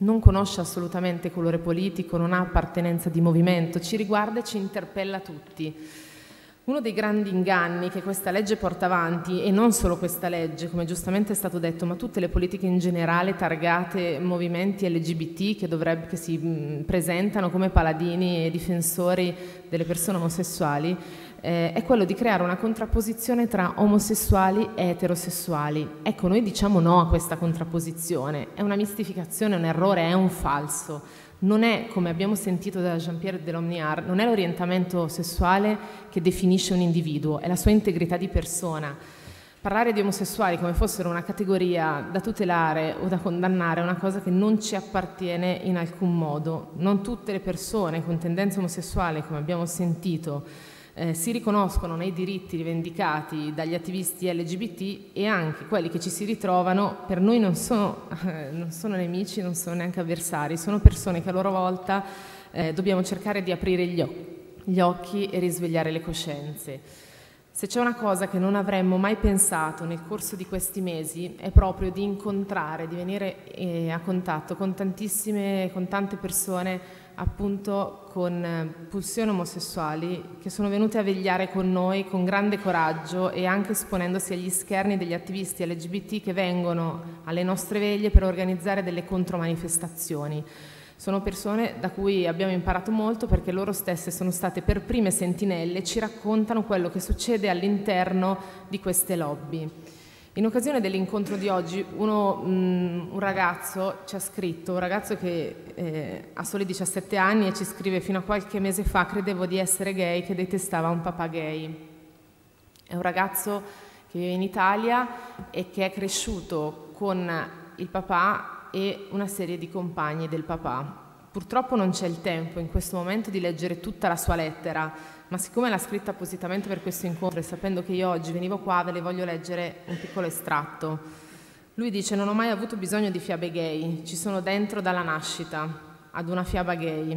non conosce assolutamente colore politico, non ha appartenenza di movimento, ci riguarda e ci interpella tutti. Uno dei grandi inganni che questa legge porta avanti, e non solo questa legge, come giustamente è stato detto, ma tutte le politiche in generale targate movimenti LGBT che, dovrebbe, che si presentano come paladini e difensori delle persone omosessuali, eh, è quello di creare una contrapposizione tra omosessuali e eterosessuali. Ecco, noi diciamo no a questa contrapposizione, è una mistificazione, un errore, è un falso non è, come abbiamo sentito da Jean-Pierre Delomniard, non è l'orientamento sessuale che definisce un individuo, è la sua integrità di persona. Parlare di omosessuali come fossero una categoria da tutelare o da condannare è una cosa che non ci appartiene in alcun modo. Non tutte le persone con tendenza omosessuale, come abbiamo sentito, eh, si riconoscono nei diritti rivendicati dagli attivisti LGBT e anche quelli che ci si ritrovano per noi non sono, eh, [LAUGHS] non sono nemici, non sono neanche avversari, sono persone che a loro volta eh, dobbiamo cercare di aprire gli, gli occhi e risvegliare le coscienze. Se c'è una cosa che non avremmo mai pensato nel corso di questi mesi è proprio di incontrare, di venire eh, a contatto con tantissime, con tante persone appunto con eh, pulsioni omosessuali che sono venute a vegliare con noi con grande coraggio e anche esponendosi agli scherni degli attivisti LGBT che vengono alle nostre veglie per organizzare delle contromanifestazioni. Sono persone da cui abbiamo imparato molto perché loro stesse sono state per prime sentinelle e ci raccontano quello che succede all'interno di queste lobby. In occasione dell'incontro di oggi uno, um, un ragazzo ci ha scritto, un ragazzo che eh, ha soli 17 anni e ci scrive fino a qualche mese fa credevo di essere gay, che detestava un papà gay. È un ragazzo che vive in Italia e che è cresciuto con il papà e una serie di compagni del papà. Purtroppo non c'è il tempo in questo momento di leggere tutta la sua lettera, ma siccome l'ha scritta appositamente per questo incontro e sapendo che io oggi venivo qua, ve le voglio leggere un piccolo estratto. Lui dice: Non ho mai avuto bisogno di fiabe gay, ci sono dentro dalla nascita, ad una fiaba gay.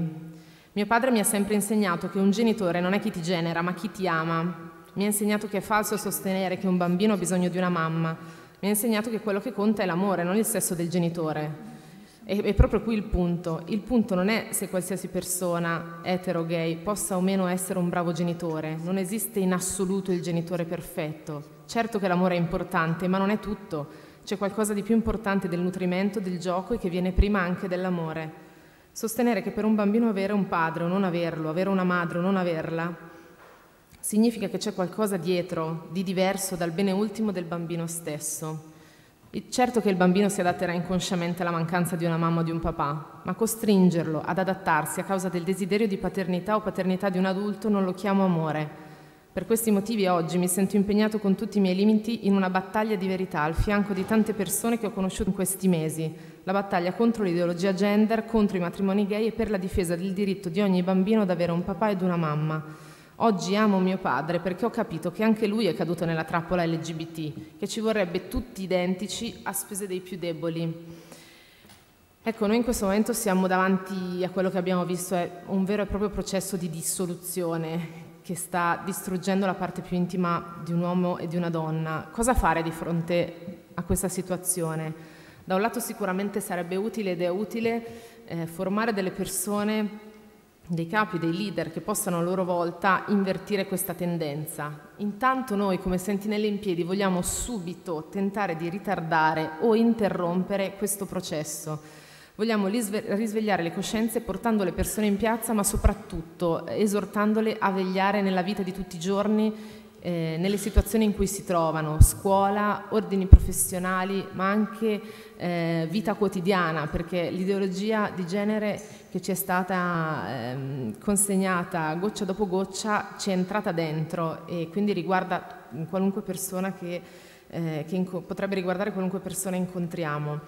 Mio padre mi ha sempre insegnato che un genitore non è chi ti genera, ma chi ti ama. Mi ha insegnato che è falso sostenere che un bambino ha bisogno di una mamma mi ha insegnato che quello che conta è l'amore, non il sesso del genitore. E è proprio qui il punto. Il punto non è se qualsiasi persona, etero o gay, possa o meno essere un bravo genitore. Non esiste in assoluto il genitore perfetto. Certo che l'amore è importante, ma non è tutto. C'è qualcosa di più importante del nutrimento, del gioco e che viene prima anche dell'amore. Sostenere che per un bambino avere un padre o non averlo, avere una madre o non averla, significa che c'è qualcosa dietro di diverso dal bene ultimo del bambino stesso. Certo che il bambino si adatterà inconsciamente alla mancanza di una mamma o di un papà, ma costringerlo ad adattarsi a causa del desiderio di paternità o paternità di un adulto non lo chiamo amore. Per questi motivi oggi mi sento impegnato con tutti i miei limiti in una battaglia di verità al fianco di tante persone che ho conosciuto in questi mesi, la battaglia contro l'ideologia gender, contro i matrimoni gay e per la difesa del diritto di ogni bambino ad avere un papà ed una mamma. Oggi amo mio padre perché ho capito che anche lui è caduto nella trappola LGBT, che ci vorrebbe tutti identici a spese dei più deboli. Ecco, noi in questo momento siamo davanti a quello che abbiamo visto è un vero e proprio processo di dissoluzione che sta distruggendo la parte più intima di un uomo e di una donna. Cosa fare di fronte a questa situazione? Da un lato sicuramente sarebbe utile ed è utile eh, formare delle persone dei capi, dei leader che possano a loro volta invertire questa tendenza. Intanto noi come sentinelle in piedi vogliamo subito tentare di ritardare o interrompere questo processo. Vogliamo risvegliare le coscienze portando le persone in piazza, ma soprattutto esortandole a vegliare nella vita di tutti i giorni eh, nelle situazioni in cui si trovano, scuola, ordini professionali, ma anche eh, vita quotidiana, perché l'ideologia di genere che ci è stata ehm, consegnata goccia dopo goccia ci è entrata dentro e quindi riguarda qualunque persona che, eh, che potrebbe riguardare qualunque persona incontriamo.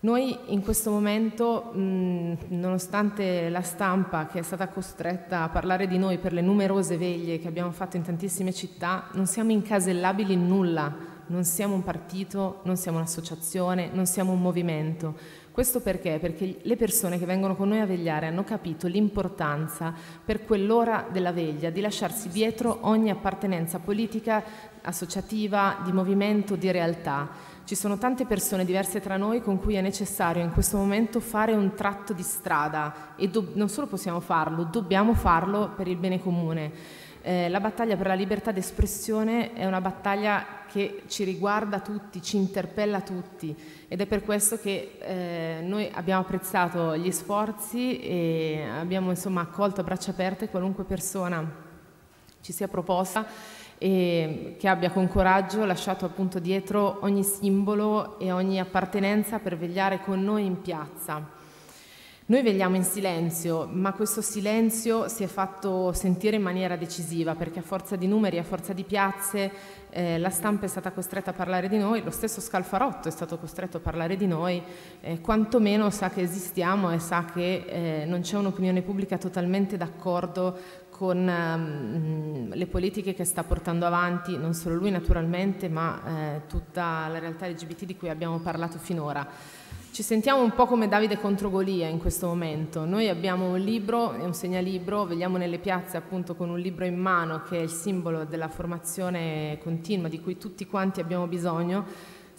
Noi in questo momento, mh, nonostante la stampa che è stata costretta a parlare di noi per le numerose veglie che abbiamo fatto in tantissime città, non siamo incasellabili in nulla, non siamo un partito, non siamo un'associazione, non siamo un movimento. Questo perché? Perché le persone che vengono con noi a vegliare hanno capito l'importanza per quell'ora della veglia di lasciarsi dietro ogni appartenenza politica, associativa, di movimento, di realtà ci sono tante persone diverse tra noi con cui è necessario in questo momento fare un tratto di strada e non solo possiamo farlo, dobbiamo farlo per il bene comune. Eh, la battaglia per la libertà d'espressione è una battaglia che ci riguarda tutti, ci interpella tutti ed è per questo che eh, noi abbiamo apprezzato gli sforzi e abbiamo insomma accolto a braccia aperte qualunque persona ci sia proposta e che abbia con coraggio lasciato appunto dietro ogni simbolo e ogni appartenenza per vegliare con noi in piazza. Noi vegliamo in silenzio, ma questo silenzio si è fatto sentire in maniera decisiva perché a forza di numeri, a forza di piazze, eh, la stampa è stata costretta a parlare di noi, lo stesso Scalfarotto è stato costretto a parlare di noi, eh, quantomeno sa che esistiamo e sa che eh, non c'è un'opinione pubblica totalmente d'accordo con um, le politiche che sta portando avanti non solo lui naturalmente, ma eh, tutta la realtà LGBT di cui abbiamo parlato finora. Ci sentiamo un po' come Davide contro Golia in questo momento. Noi abbiamo un libro, è un segnalibro, vediamo nelle piazze appunto con un libro in mano che è il simbolo della formazione continua di cui tutti quanti abbiamo bisogno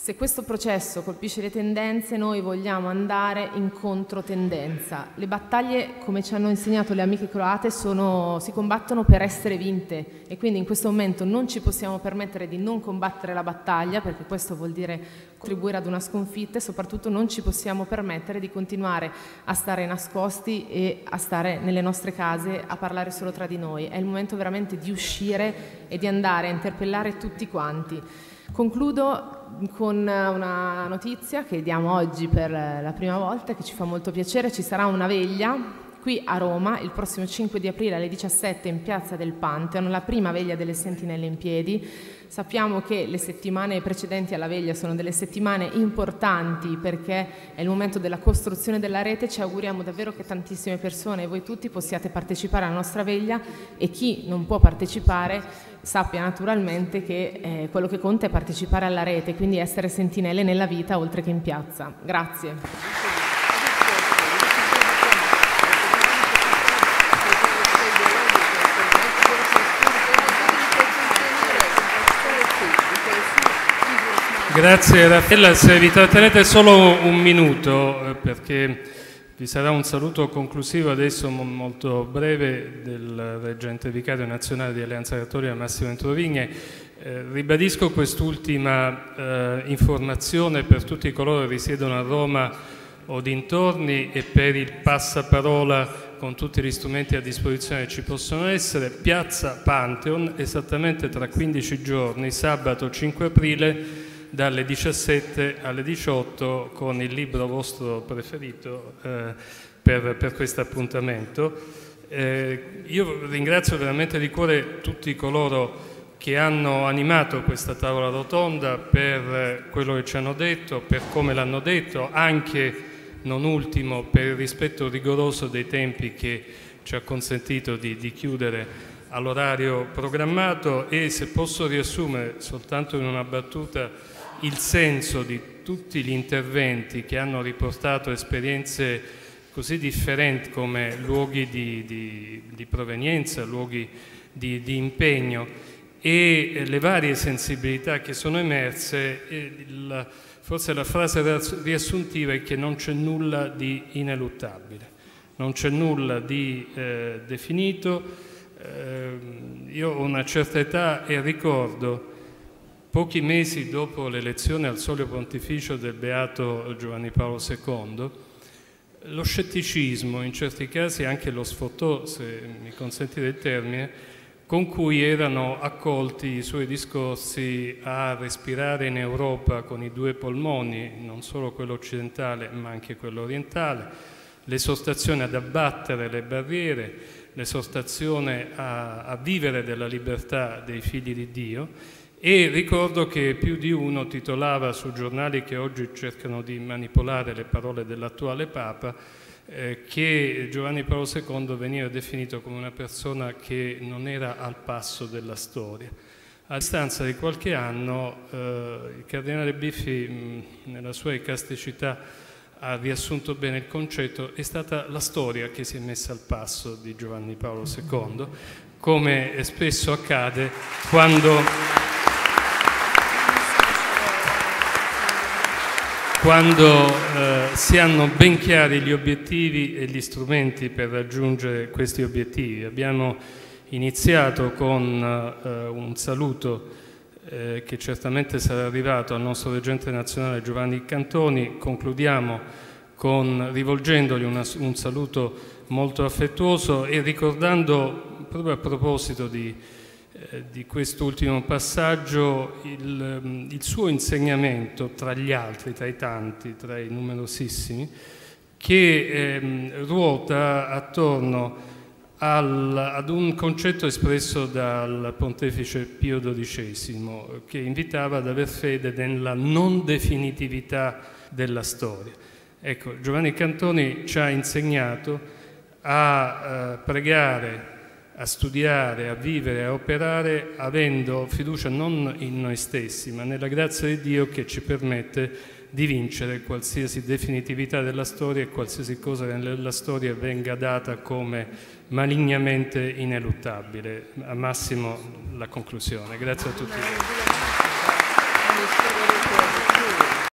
se questo processo colpisce le tendenze, noi vogliamo andare in controtendenza. Le battaglie, come ci hanno insegnato le amiche croate, sono, si combattono per essere vinte e quindi in questo momento non ci possiamo permettere di non combattere la battaglia, perché questo vuol dire contribuire ad una sconfitta e soprattutto non ci possiamo permettere di continuare a stare nascosti e a stare nelle nostre case a parlare solo tra di noi. È il momento veramente di uscire e di andare a interpellare tutti quanti. Concludo con una notizia che diamo oggi per la prima volta, che ci fa molto piacere. Ci sarà una veglia qui a Roma il prossimo 5 di aprile alle 17 in piazza del Pantheon, la prima veglia delle sentinelle in piedi. Sappiamo che le settimane precedenti alla veglia sono delle settimane importanti perché è il momento della costruzione della rete. Ci auguriamo davvero che tantissime persone e voi tutti possiate partecipare alla nostra veglia e chi non può partecipare sappia naturalmente che eh, quello che conta è partecipare alla rete, quindi essere sentinelle nella vita oltre che in piazza. Grazie. Grazie Raffaella, se vi trattenete solo un minuto eh, perché vi sarà un saluto conclusivo adesso molto breve del reggente vicario nazionale di Alleanza Cattolica Massimo Entrovigne. Eh, ribadisco quest'ultima eh, informazione per tutti coloro che risiedono a Roma o dintorni e per il passaparola con tutti gli strumenti a disposizione che ci possono essere. Piazza Pantheon, esattamente tra 15 giorni, sabato 5 aprile, dalle 17 alle 18 con il libro vostro preferito eh, per, per questo appuntamento. Eh, io ringrazio veramente di cuore tutti coloro che hanno animato questa tavola rotonda per quello che ci hanno detto, per come l'hanno detto, anche non ultimo per il rispetto rigoroso dei tempi che ci ha consentito di, di chiudere all'orario programmato e se posso riassumere soltanto in una battuta il senso di tutti gli interventi che hanno riportato esperienze così differenti come luoghi di, di, di provenienza, luoghi di, di, impegno e le varie sensibilità che sono emerse, il, forse la frase riassuntiva è che non c'è nulla di ineluttabile, non c'è nulla di eh, definito. Eh, io ho una certa età e ricordo Pochi mesi dopo l'elezione al solio pontificio del beato Giovanni Paolo II, lo scetticismo, in certi casi anche lo sfottò, se mi consentite il termine, con cui erano accolti i suoi discorsi a respirare in Europa con i due polmoni, non solo quello occidentale ma anche quello orientale, l'esortazione ad abbattere le barriere, l'esortazione a, a vivere della libertà dei figli di Dio e ricordo che più di uno titolava su giornali che oggi cercano di manipolare le parole dell'attuale Papa eh, che Giovanni Paolo II veniva definito come una persona che non era al passo della storia. A distanza di qualche anno eh, il cardinale Biffi mh, nella sua icasticità ha riassunto bene il concetto, è stata la storia che si è messa al passo di Giovanni Paolo II, come spesso accade quando quando eh, si hanno ben chiari gli obiettivi e gli strumenti per raggiungere questi obiettivi. Abbiamo iniziato con eh, un saluto eh, che certamente sarà arrivato al nostro reggente nazionale Giovanni Cantoni, concludiamo con, rivolgendogli una, un saluto molto affettuoso e ricordando proprio a proposito di eh, di quest'ultimo passaggio il, mm, il, suo insegnamento tra gli altri, tra i tanti, tra i numerosissimi, che ehm, ruota attorno al, ad un concetto espresso dal pontefice Pio XII, che invitava ad aver fede nella non definitività della storia. Ecco, Giovanni Cantoni ci ha insegnato a eh, pregare a studiare, a vivere, a operare avendo fiducia non in noi stessi, ma nella grazia di Dio che ci permette di vincere qualsiasi definitività della storia e qualsiasi cosa nella storia venga data come malignamente ineluttabile. A massimo la conclusione. Grazie a tutti.